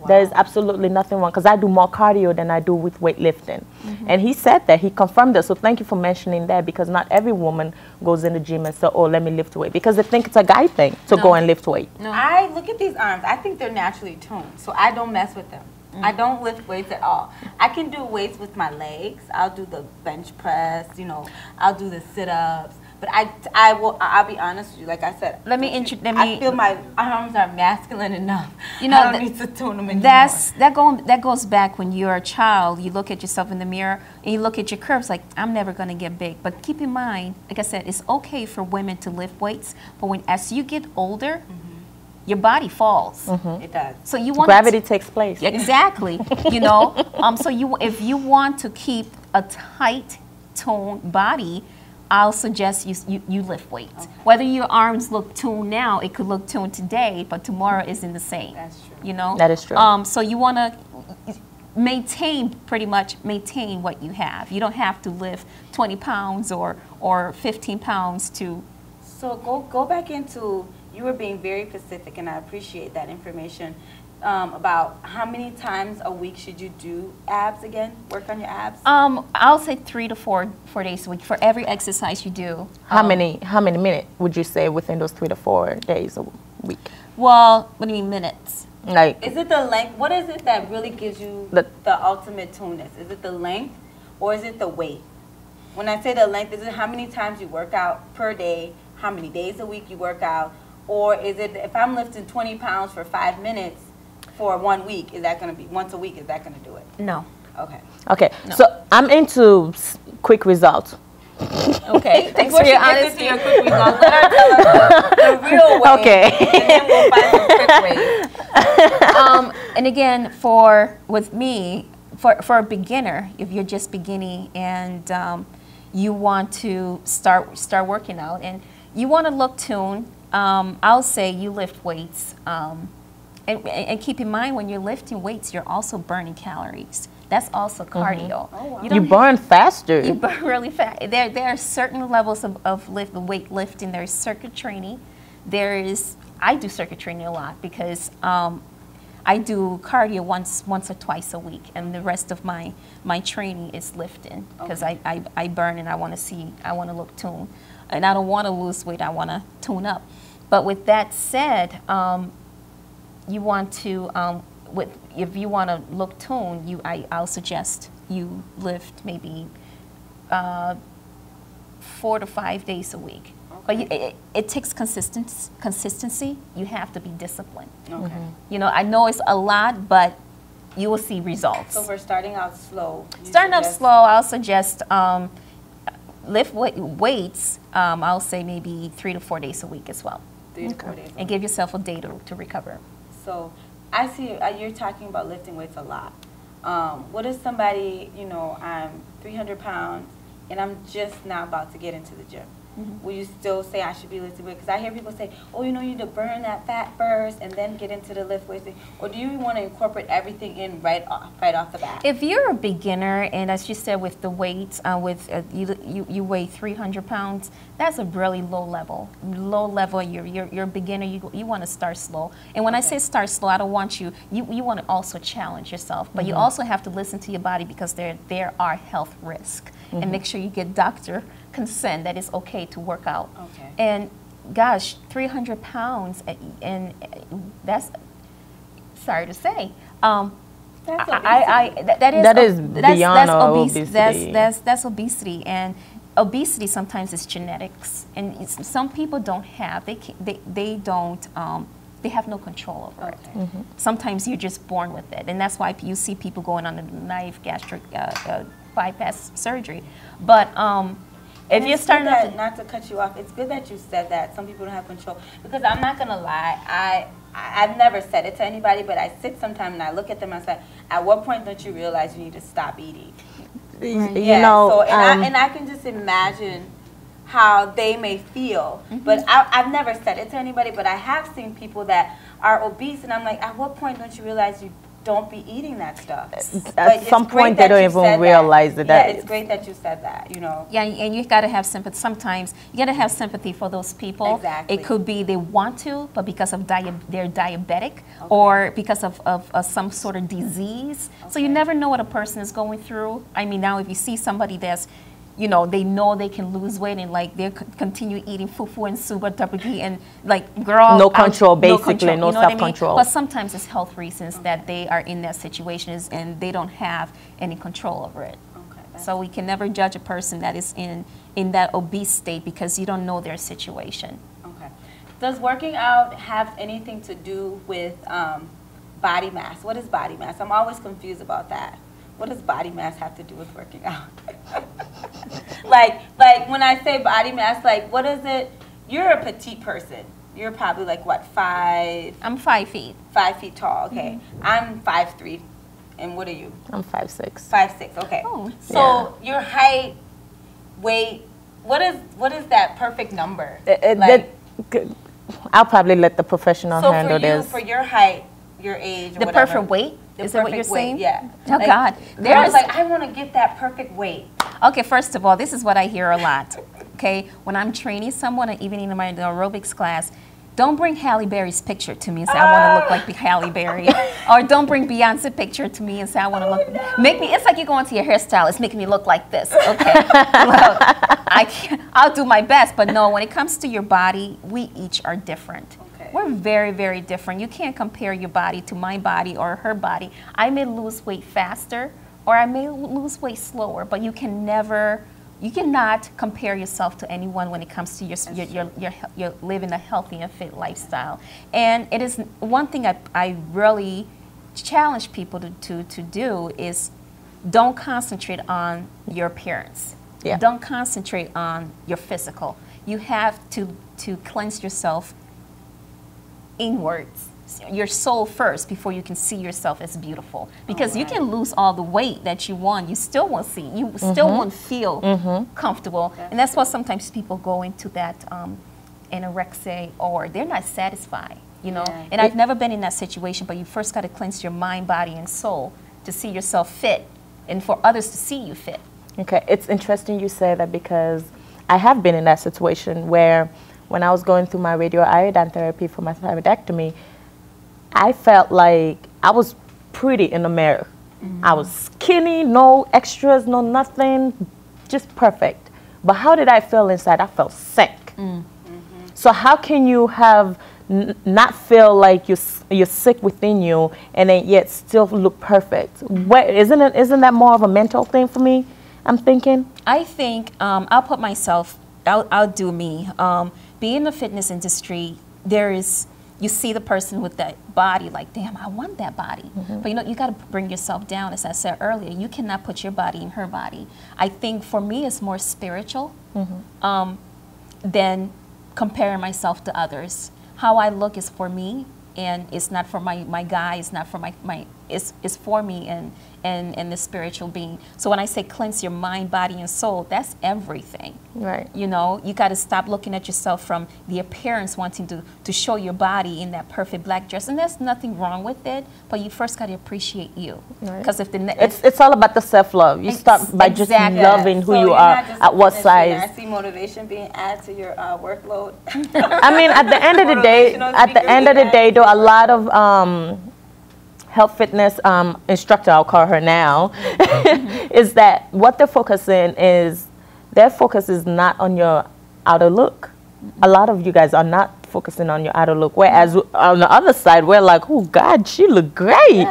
There is absolutely nothing wrong because I do more cardio than I do with weightlifting. Mm-hmm. And he said that, he confirmed that. So thank you for mentioning that because not every woman goes in the gym and says, oh, let me lift weight because they think it's a guy thing to go and lift weight. I look at these arms. I think they're naturally toned, so I don't mess with them. I mm. don't lift weights at all. I can do weights with my legs. I'll do the bench press. You know, I'll do the sit ups. But I, I will. I'll be honest with you. Like I said, Let me introduce. let I me- feel my arms are masculine enough. You know, I don't th- need to tone them anymore. That's that go that goes back when you're a child. You look at yourself in the mirror and you look at your curves like I'm never gonna get big. But keep in mind, like I said, it's okay for women to lift weights, but when as you get older, your body falls. it does. So you want Gravity takes place. Exactly. you know, um, so you if you want to keep a tight toned body, I'll suggest you you, you lift weights. Whether your arms look tuned now, it could look tuned today, but tomorrow isn't the same. That's true. You know. That is true. Um, so you want to maintain pretty much maintain what you have. You don't have to lift 20 pounds or or 15 pounds to. So go go back into you were being very specific, and I appreciate that information um, about how many times a week should you do abs again? Work on your abs. Um, I'll say three to four four days a week for every exercise you do. How Um, many how many minutes would you say within those three to four days a week? Well, what do you mean minutes? Like Is it the length? What is it that really gives you The- the, ultimate toneness? Is it the length or is it the weight? When I say the length, is it how many times you work out per day? How many days a week you work out? Or is it if I'm lifting 20 pounds for five minutes for one week, is that going to be once a week? Is that going to do it? No. Okay. okay, so I'm into quick results. Okay. Thanks for your honesty. your quick results, let her tell us the, the real way. Okay. And then we'll find some quick ways. um, and again, for with me, for for a beginner, if you're just beginning and um, you want to start start working out and you want to look tuned, um, I'll say you lift weights um, and, and and keep in mind when you're lifting weights, you're also burning calories. That's also cardio. You don't- burn faster. you burn really fast. There, there are certain levels of, of lift, weight lifting. There's circuit training. There is, I do circuit training a lot because um, I do cardio once, once or twice a week, and the rest of my, my training is lifting because I, I, I burn and I want to see, I want to look tuned, and I don't want to lose weight. I want to tune up. But with that said, um, you want to um, with if you want to look toned, you I, I'll suggest you lift maybe uh, four to five days a week. But you, it, it takes consistency. Consistency. You have to be disciplined. Okay. You know, I know it's a lot, but you will see results. So we're starting out slow. You Starting off slow, I'll suggest um, lift weight, weights. Um, I'll say maybe three to four days a week as well, Three to four days. and give yourself a day to, to recover. So I see uh, you're talking about lifting weights a lot. Um, what if somebody, you know, I'm 300 pounds and I'm just now about to get into the gym? Mm-hmm. Will you still say I should be lifting weights? Because I hear people say, oh, you know, you need to burn that fat first and then get into the lift weights. thing." Or do you want to incorporate everything in right off, right off the bat? If you're a beginner, and as you said with the weights, uh, with uh, you, you you weigh 300 pounds, that's a really low level. Low level. You're you're, you're a beginner. You you want to start slow. And when I say start slow, I don't want you. You you want to also challenge yourself, but you Mhm. also have to listen to your body because there there are health risks, Mhm. and make sure you get doctor consent that it's okay to work out. Okay. And gosh, 300 pounds, and that's sorry to say. Um, That's I, I, I that, that is That ob- is that's, beyond that's our obese- That's, obesity. that's that's obesity, and obesity sometimes is genetics, and it's, some people don't have they can, they they don't um, they have no control over it. Mm-hmm. Sometimes you're just born with it, and that's why you see people going on a knife gastric uh, uh, bypass surgery. But um, if And you're starting that, not to cut you off, it's good that you said that. Some people don't have control because I'm not gonna lie. I I've never said it to anybody, but I sit sometimes and I look at them and I say, "At what point don't you realize you need to stop eating?" You Yeah, know, so, and, um, I, and I can just imagine how they may feel. Mm-hmm. But I, I've never said it to anybody, but I have seen people that are obese, and I'm like, at what point don't you realize you don't be eating that stuff? At it's some point they don't even said that. realize that Yeah, that it's great that you said that. You know. Yeah, and you got to have sympathy. Sometimes you got to have sympathy for those people. Exactly. It could be they want to, but because of dia- they're diabetic or because of, of, of some sort of disease. So you never know what a person is going through. I mean, now if you see somebody that's, you know, they know they can lose weight and like they continue eating fufu and suba tapagi and like girl. No out- control, basically, no you know what I mean? self-control. But sometimes it's health reasons that they are in that situation and they don't have any control over it. Okay, So we can never judge a person that is in, in that obese state because you don't know their situation. Okay. Does working out have anything to do with um, body mass? What is body mass? I'm always confused about that. What does body mass have to do with working out? like, like when I say body mass, like what is it? You're a petite person. You're probably like what five? I'm five feet. Five feet tall. Okay. I'm five three. And what are you? I'm five six. Five six. Okay. Oh. So your height, weight. What is what is that perfect number? Uh, uh, Like- that- I'll probably let the professional So handle for you, this. for your height, your age, The whatever, perfect weight? Is that what you're weight, saying? Yeah. Oh, God. There's like I want to get that perfect weight. Okay, first of all, this is what I hear a lot. Okay, when I'm training someone, and even in my aerobics class, don't bring Halle Berry's picture to me and say I want to look ah. like Halle Berry, or don't bring Beyonce picture to me and say I want to look. Oh, Make me. It's like you're going to your hairstylist, making me look like this. Okay, well, I can, I'll do my best, but no. When it comes to your body, we each are different. We're very, very different. You can't compare your body to my body or her body. I may lose weight faster or I may lose weight slower, but you can never, you cannot compare yourself to anyone when it comes to your, your, your, your, your living a healthy and fit lifestyle. And it is one thing I, I really challenge people to, to, to do is don't concentrate on your appearance. Yeah. Don't concentrate on your physical. You have to, to cleanse yourself inwards. Your soul first before you can see yourself as beautiful. Because you can lose all the weight that you want. You still won't see. You still won't feel comfortable. And that's why sometimes people go into that um, anorexia or they're not satisfied you know. Yeah. And I've never been in that situation, but you first got to cleanse your mind, body, and soul to see yourself fit, and for others to see you fit. Okay, it's interesting you say that because I have been in that situation where when I was going through my radioiodine therapy for my thyroidectomy, I felt like I was pretty in the mirror. I was skinny, no extras, no nothing, just perfect. But how did I feel inside? I felt sick. So how can you have n- not feel like you're, you're sick within you and then yet still look perfect? What, isn't it? Isn't that more of a mental thing for me? I'm thinking. I think um, I'll put myself, I'll, I'll do me. Um, being in the fitness industry, there is, you see the person with that body, like, damn, I want that body. But you know, you got to bring yourself down, as I said earlier. You cannot put your body in her body. I think for me, it's more spiritual um, than comparing myself to others. How I look is for me, and it's not for my, my guy, it's not for my, my it's, it's for me and, and, and the spiritual being. So when I say cleanse your mind, body, and soul, that's everything. Right. You know, you got to stop looking at yourself from the appearance, wanting to, to show your body in that perfect black dress. And there's nothing wrong with it, but you first got to appreciate you. Right. Because if the ne- It's, it's all about the self love. You Ex- start by just exactly. loving who So you you're are, not just a at what size. I see motivation being added to your uh, workload. I mean, at the end of the day, at the end of the day, though, a lot of um, health fitness um, instructor, I'll call her now, is that what they're focusing is their focus is not on your outer look. A lot of you guys are not focusing on your outer look, whereas on the other side, we're like, oh God, she look great.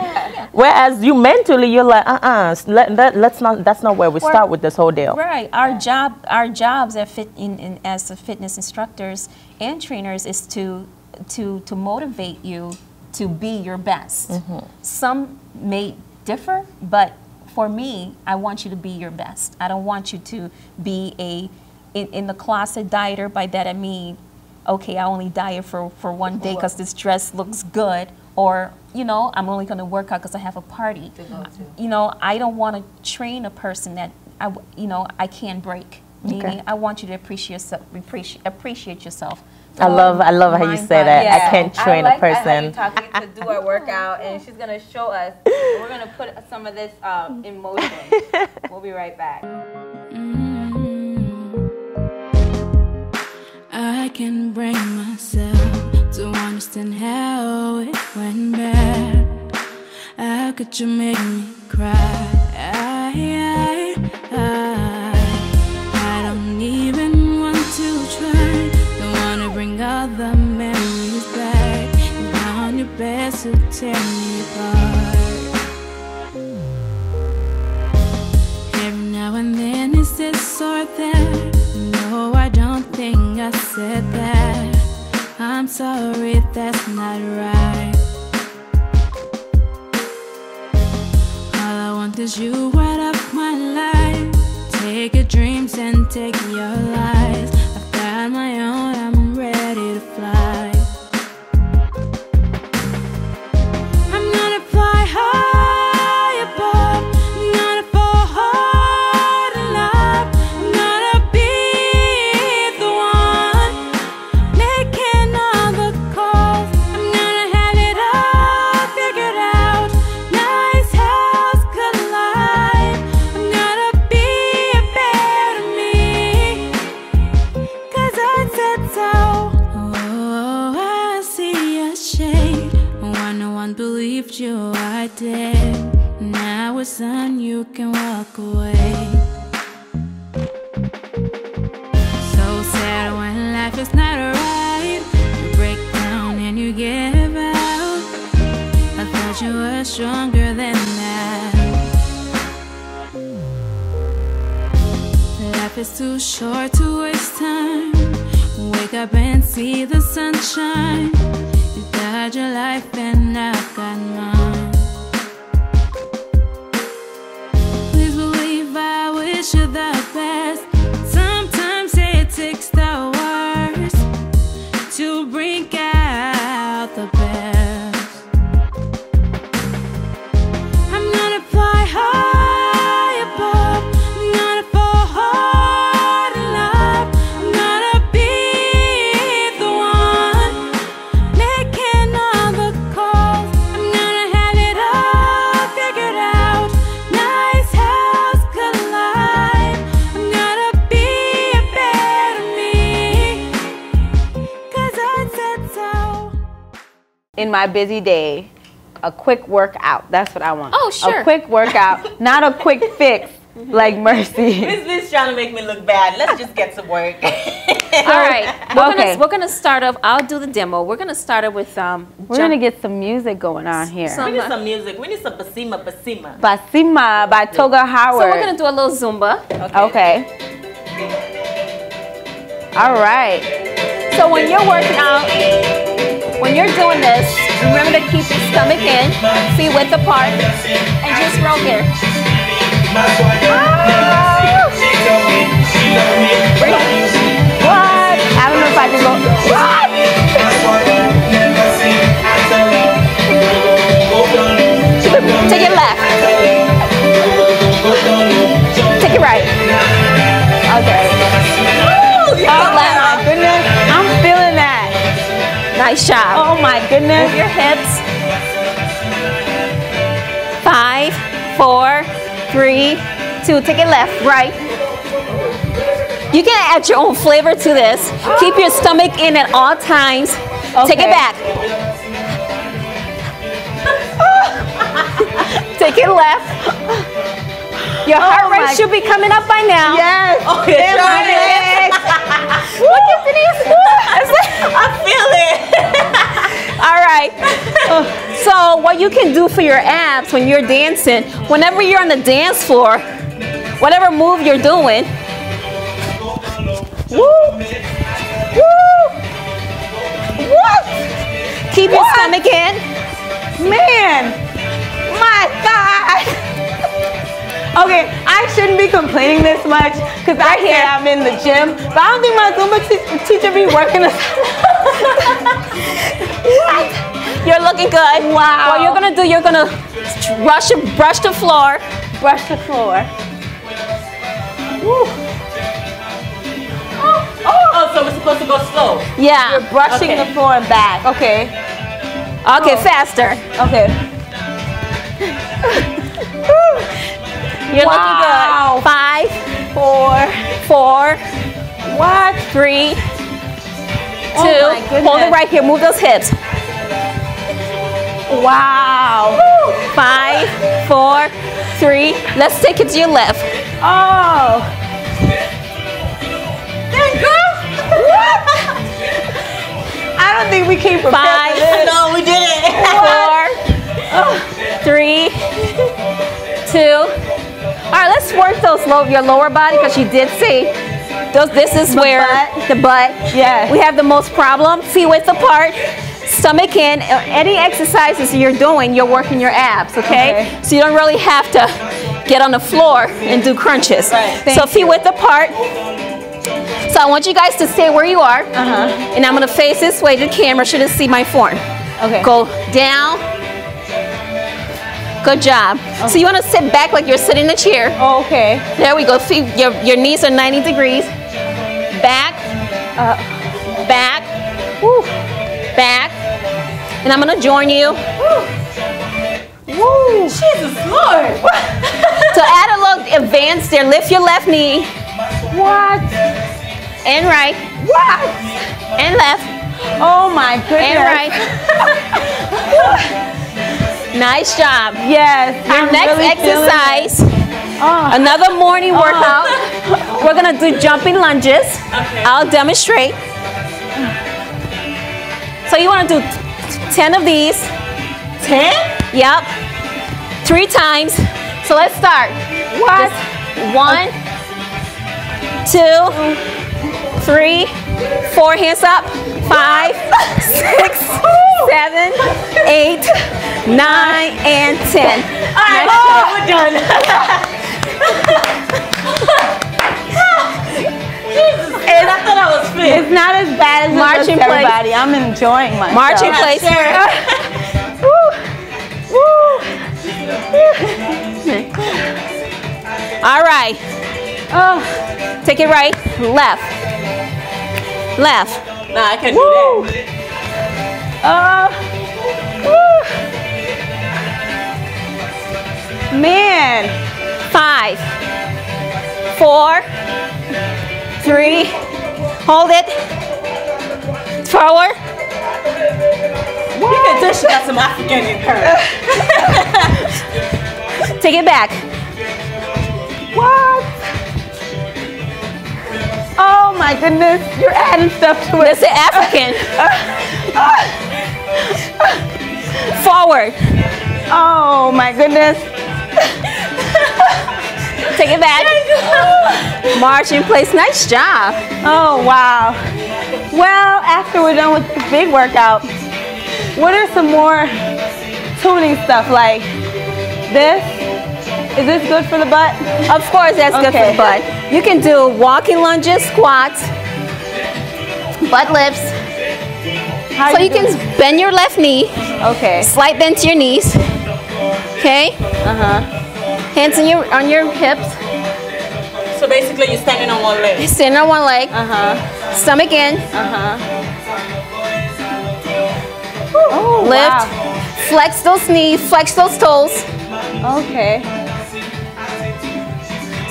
Whereas you mentally, you're like, uh-uh, let, let, let's not. That's not where we Well, start with this whole deal. Right. Our job, our jobs at fit in, in, as fitness instructors and trainers is to to to motivate you to be your best. Some may differ, but for me, I want you to be your best. I don't want you to be a in, in the closet dieter. By that I mean, okay, I only diet for, for one day because this dress looks good, or you know, I'm only going to work out because I have a party. You know, I don't want to train a person that I, you know, I can't break. Meaning, I want you to appreciate yourself. Appreciate, appreciate yourself. I love, I love how you say body, that. Yeah. I can't I train like a that how you person. talking to do our workout, and she's gonna show us. We're gonna put some of this um, in motion. we'll be right back. I can bring myself to understand how it went bad. How could you make me cry? I, I, I, I all the memories back. You found your best to tear me apart. Every now and then it's this or that. No, I don't think I said that. I'm sorry, that's not right. All I want is you right up my life. Take your dreams and take your lies. My busy day, a quick workout. That's what I want. Oh, sure. A quick workout, not a quick fix like Mercy. This this trying to make me look bad. Let's just get some work. All right, we're Okay. gonna we're gonna start off. I'll do the demo. We're gonna start off with um. We're jump- gonna get some music going on here. Some- we need some music. We need some basima basima. Basima by Toga Howard. So we're gonna do a little zumba. Okay. All right. So when you're working out, when you're doing this, remember to keep your stomach in, feet width apart, and just roll here. Ah! What? I don't know if I can go. Take ah! Nice job. Oh my goodness. Move your hips. Five, four, three, two. Take it left, right. You can add your own flavor to this. Keep your stomach in at all times. Take it back. Take it left. Your heart Oh rate should be coming up by now. Yes. Oh, Look at Denise. I feel it. All right. So what you can do for your abs when you're dancing, whenever you're on the dance floor, whatever move you're doing, woo, woo, what? Keep your stomach in. Man, my God. Okay, I shouldn't be complaining this much because I say here. I'm in the gym, but I don't think my Zumba te- teacher be working. us- You're looking good. Wow. What you're gonna do, you're gonna brush brush the floor. Brush the floor. Oh, oh, so we're supposed to go slow. Yeah. You're brushing Okay. the floor and back. Okay. Okay, oh. faster. Okay. You're Wow. looking good. Five, Four. four, What? three, Oh two. my goodness. Hold it right here. Move those hips. Wow. Five, four, three. Let's take it to your left. Oh. There, girl. What? I don't think we came prepared Five. for this. No, we did it. Four, three, two. All right, let's work those low, your lower body because you did see. Those, this is where butt. the butt. Yeah. We have the most problem. Feet width apart. Stomach in. Uh, Any exercises you're doing, you're working your abs. Okay. Okay. So you don't really have to get on the floor and do crunches. Right. So feet width apart. So I want you guys to stay where you are. Uh-huh. And I'm gonna face this way. The camera shouldn't see my form. Okay. Go down. Good job. So you want to sit back like you're sitting in a chair. Oh, okay. There we go. Feet, your, your knees are 90 degrees. Back, Uh, back, woo, back. And I'm gonna join you. woo. Jesus Lord. So add a little advance there. Lift your left knee What? and right What? and left Oh my goodness. and right. nice job. Yes. Your I'm next really exercise, Oh. another morning workout. Oh. We're gonna do jumping lunges. I'll demonstrate. So you wanna do 10 of these. 10? Yep. Three times. So let's start. What? One, two, oh. Three, four. Hands up. Five, six, seven, eight, nine, and ten. All right, job. we're done. And I thought I was fit. It's not as bad as March it in place. everybody. I'm enjoying myself. March in Yeah, place. sure. All right. Oh. Take it right, left, left. Nah, I can't do that. Oh. Woo. Man. Five, four, three, hold it, forward, You can tell she got some African in her. Take it back. What? Oh my goodness, you're adding stuff to it. That's it, African. Forward. Oh my goodness. Take it back. March in place. Nice job. Oh wow. Well, after we're done with this big workout, what are some more tuning stuff like this? Is this good for the butt? Of course, that's good for the butt. You can do walking lunges, squats, butt lifts. How so you can bend your left knee. Okay. Slight bend to your knees. Okay. Uh huh. Hands on your on your hips. So basically, you're standing on one leg. Stand on one leg. Uh huh. Stomach in. Uh huh. Oh Lift. wow. Flex those knees. Flex those toes. Okay.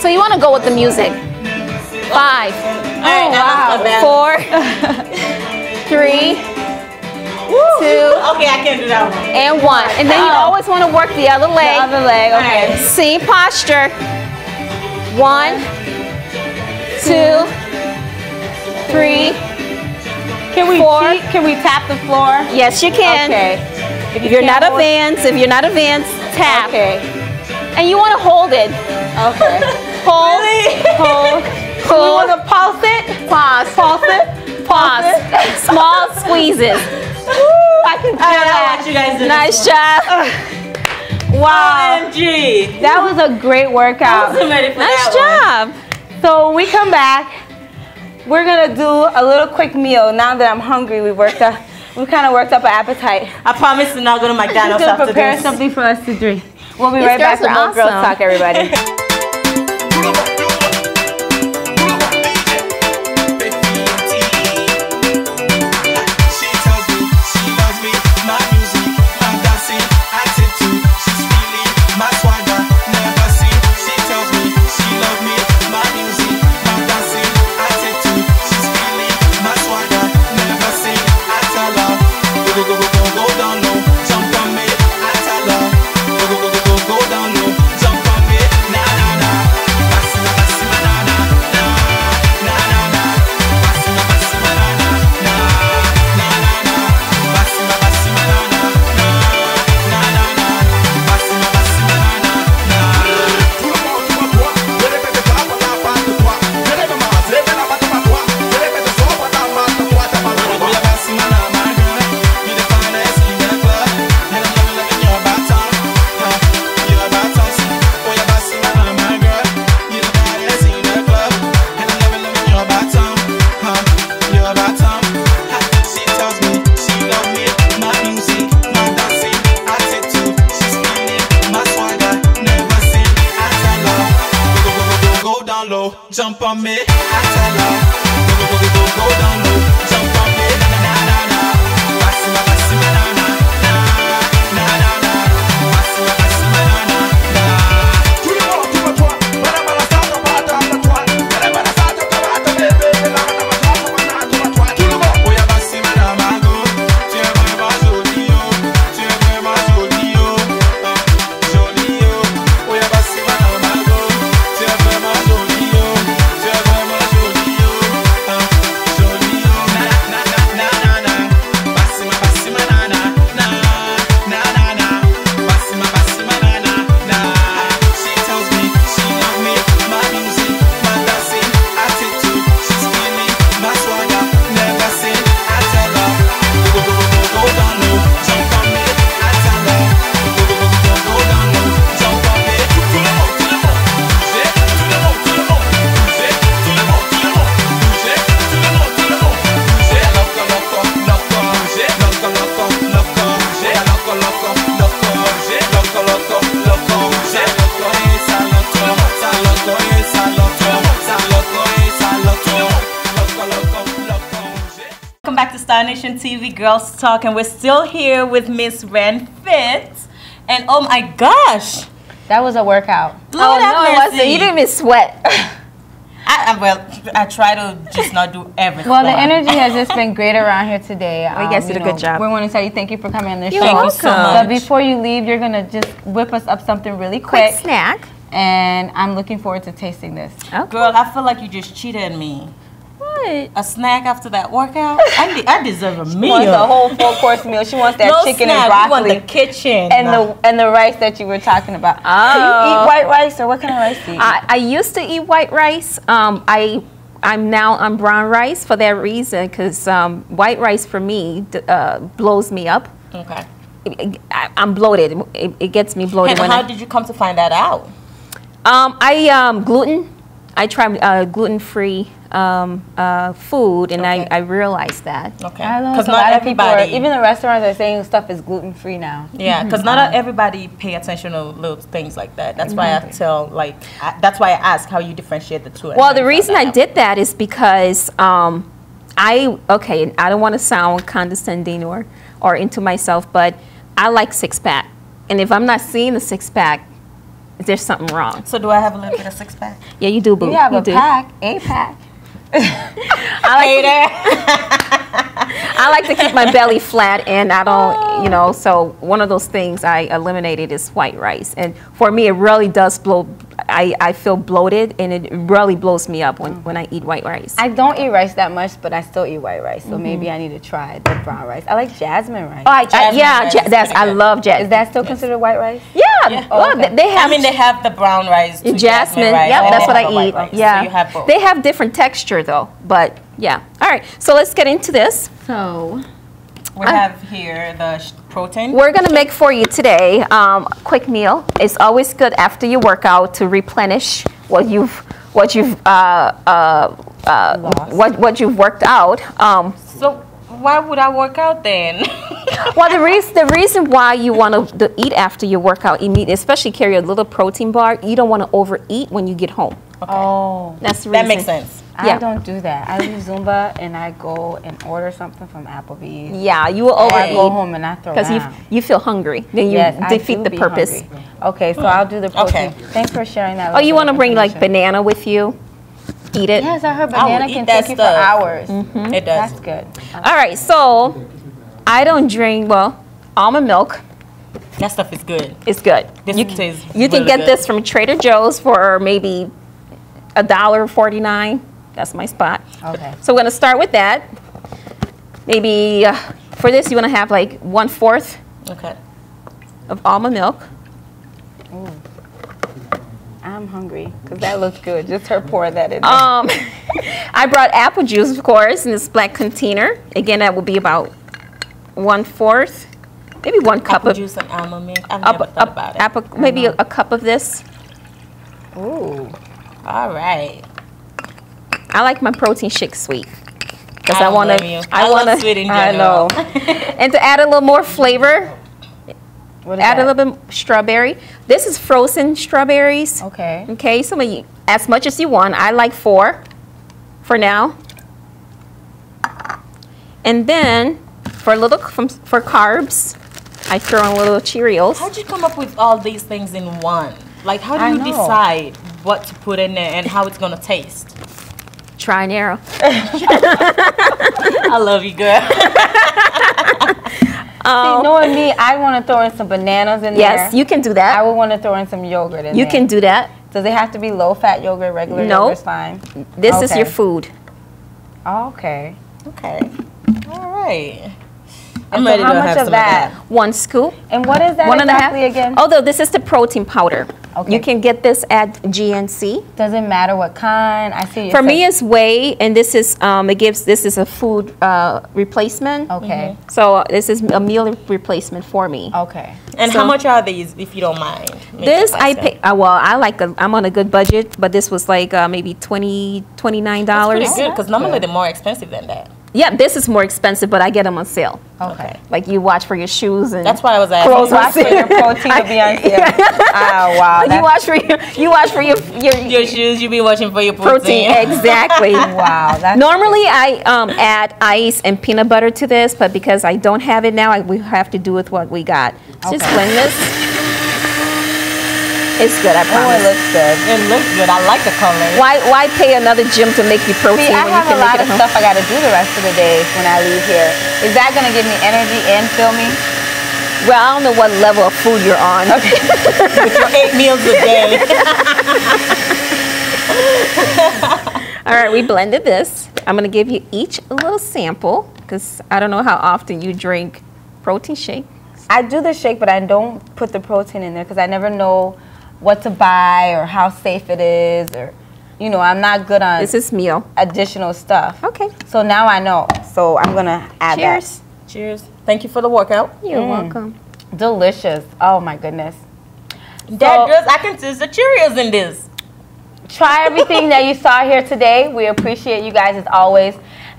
So you want to go with the music. Five. All right, now let's go back. Four. three. Two. Okay, I can't do that one. And one. And then you Oh. always want to work the other leg. The other leg. Okay. Same posture. One, two, three. Can we Four. cheat? Can we tap the floor? Yes, you can. Okay. If you're not can't advanced, if you're not advanced, tap. Okay. And you want to hold it. Okay. Hold. Hold. Hold. You want to pulse it? Pause. Pulse it. Pause. Small squeezes. Woo, I can do I that. you guys to Nice job. Wow. OMG. That was a great workout. I wasn't ready for Nice that one. job. So when we come back, we're gonna do a little quick meal. Now that I'm hungry, we worked up. We kind of worked up an appetite. I promise to not go to McDonald's Gonna after prepare this. something for us to drink. We'll be These right back with are more girls talk, everybody. Girls Talk, and we're still here with Miss Ren Fit. And oh my gosh, That was a workout. Lord oh have no, it wasn't. You didn't even sweat. I, I well, I try to just not do everything. Well, the energy has just been great around here today. Um, Well, you guys did a good job. We want to tell you thank you for coming on the show. You're show. welcome. Thank so But before you leave, you're gonna just whip us up something really Quick quick, snack. and I'm looking forward to tasting this. Girl, I feel like you just cheated me. A snack after that workout? I, de- I deserve a She meal. wants a whole four course meal. She wants that no chicken snack. and broccoli want the kitchen. and the and the rice that you were talking about. So you eat Oh. white rice or what kind of rice do you eat? I, I used to eat white rice. Um, I I'm now on brown rice for that reason because um, white rice for me d- uh, blows me up. okay. I, I'm bloated. It, it gets me bloated And how I. did you come to find that out? Um, I um, gluten. I tried uh, gluten-free um, uh, food, and Okay. I, I realized that. Okay. I know Because a not lot of people, are, everybody. even the restaurants are saying stuff is gluten free now. yeah, because not everybody pay attention to little things like that. That's why I tell, like, I, that's why I ask how you differentiate the two. Well, the reason I did that is because um, I okay. I don't want to sound condescending or or into myself, but I like six pack, and if I'm not seeing the six pack, there's something wrong. So do I have a little bit of six pack? Yeah, you do, boo. You have you a do. pack, a pack. I like to keep my belly flat, and I don't, you know. So one of those things I eliminated is white rice, and for me, it really does blow. I, I feel bloated, and it really blows me up when, when I eat white rice. I don't eat rice that much, but I still eat white rice. So maybe mm-hmm. I need to try the brown rice. I like jasmine rice. Oh, I, I, Jasmine yeah, rice ja- that's I love jasmine. Is that still considered white rice? Yeah, Oh, well, okay. they- they have. I mean, they have the brown rice, too, jasmine. rice, Yep, and that's what I eat. rice. Yeah, So you have both. they have different texture though. But yeah, all right. So let's get into this. So we have here the sh- protein. We're gonna make for you today um, a quick meal. It's always good after you work out to replenish what you've what you've uh, uh, uh, what what you've worked out. Um, So why would I work out then? well, the reason the reason why you want to eat after you workout, immediately, especially carry a little protein bar, you don't want to overeat when you get home. Oh, That's the that makes sense. I don't do that. I do Zumba and I go and order something from Applebee's. Yeah, you will Or I go home and I throw because you you feel hungry. Then you yes, I defeat do the be purpose. hungry. Okay, so I'll do the protein. Okay. Thanks for sharing that. Oh, you want want to bring like banana with you? Eat it. Yes, I heard I would banana eat can that take you for stuff. hours. Mm-hmm. It does. That's good. All right, so I don't drink. Well, almond milk That stuff is good. It's good. This you, tastes you can get good. this from Trader Joe's for maybe a dollar forty nine. That's my spot. Okay. So we're gonna start with that. Maybe uh, for this, you want to have like one fourth Okay. of almond milk. Ooh. I'm hungry because that looks good. Just her pour that in. There. Um, I brought apple juice, of course, in this black container. Again, that would be about one fourth, maybe one cup Apple of juice and almond milk. I've never thought about it. apple, maybe a, a cup of this. Ooh. All right. I like my protein shake sweet because I I, want to. I want sweet in I know. and to add a little more flavor, add a little bit strawberry. This is frozen strawberries. Okay. Okay, so you, as much as you want. I like four for now. And then for a little from, for carbs, I throw in a little Cheerios. How'd you come up with all these things in one? Like, how do I you know. decide what to put in there and how it's gonna taste? Try and error. I love you, girl. See, knowing me, I want to throw in some bananas in Um, Yes, there. you can do that. I would want to throw in some yogurt in there. You there. can do that. Does it have to be low fat yogurt? Regular No. yogurt's fine. This is your food. Oh, okay. Okay. All right. And I'm so ready how to much have of some that? of that. One scoop. And what is that One and a half. exactly again? Although this is the protein powder. Okay. You can get this at GNC. Doesn't matter what kind. I see. it For me, it's whey, and this is um, it gives this is a food uh, replacement. okay. So uh, this is a meal replacement for me. Okay. And So- how much are these, if you don't mind? This I asking? pay. Uh, well, I like. A, I'm on a good budget, but this was like uh, maybe 20 29 That's dollars. pretty good because normally they're more expensive than that. Yeah, this is more expensive, but I get them on sale. Okay. Like you watch for your shoes and That's why I was clothes asking. on Watch for your protein to be on sale. oh wow. you watch for your you watch for your your, Your shoes, you be watching for your protein. protein. Exactly. wow. That's Normally, I um, add ice and peanut butter to this, but because I don't have it now, I, we have to do with what we got. So Just blend this. It's good, I Oh, it looks good. It looks good. I like the color. Why why pay another gym to make you protein See, I when you have can a lot make it of home? stuff I got to do the rest of the day when I leave here. Is that gonna give me energy and fill me? Well, I don't know what level of food you're on. Okay. With your eight meals a day. All right, we blended this. I'm gonna give you each a little sample because I don't know how often you drink protein shake. I do the shake, but I don't put the protein in there because I never know what to buy or how safe it is, or you know, I'm not good on This is meal. additional stuff. Okay. So now I know. So I'm gonna add Cheers. Cheers. Thank you for the workout. You're Mm. welcome. Delicious. Oh my goodness. Dad, just, I can taste the Cheerios in this. try everything that you saw here today. We appreciate you guys as always.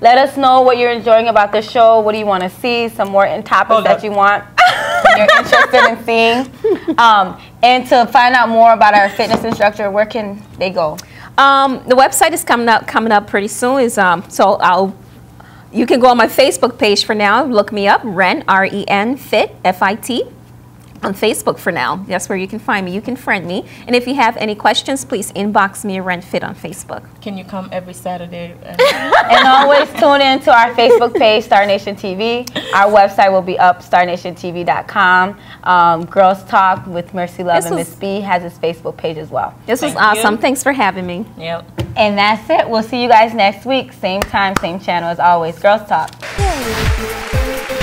Let us know what you're enjoying about the show. What do you want to see? Some more in topics Hold that up. you want. you're interested in seeing. Um, and to find out more about our fitness instructor, where can they go? Um, the website is coming up coming up pretty soon. Is um, so I'll you can go on my Facebook page for now. Look me up, Ren R E N Fit F I T on Facebook for now. That's where you can find me. You can friend me, and if you have any questions, please inbox me Ren Fit on Facebook. Can you come every Saturday? And and always tune in to our Facebook page, Star Nation TV. Our website will be up, starnationtv.com. Um, Girls Talk with Mercy Love This and was- Miss B has its Facebook page as well. This was Thank you. awesome. Thanks for having me. yep. And that's it. We'll see you guys next week. Same time, same channel as always. Girls Talk. Yay.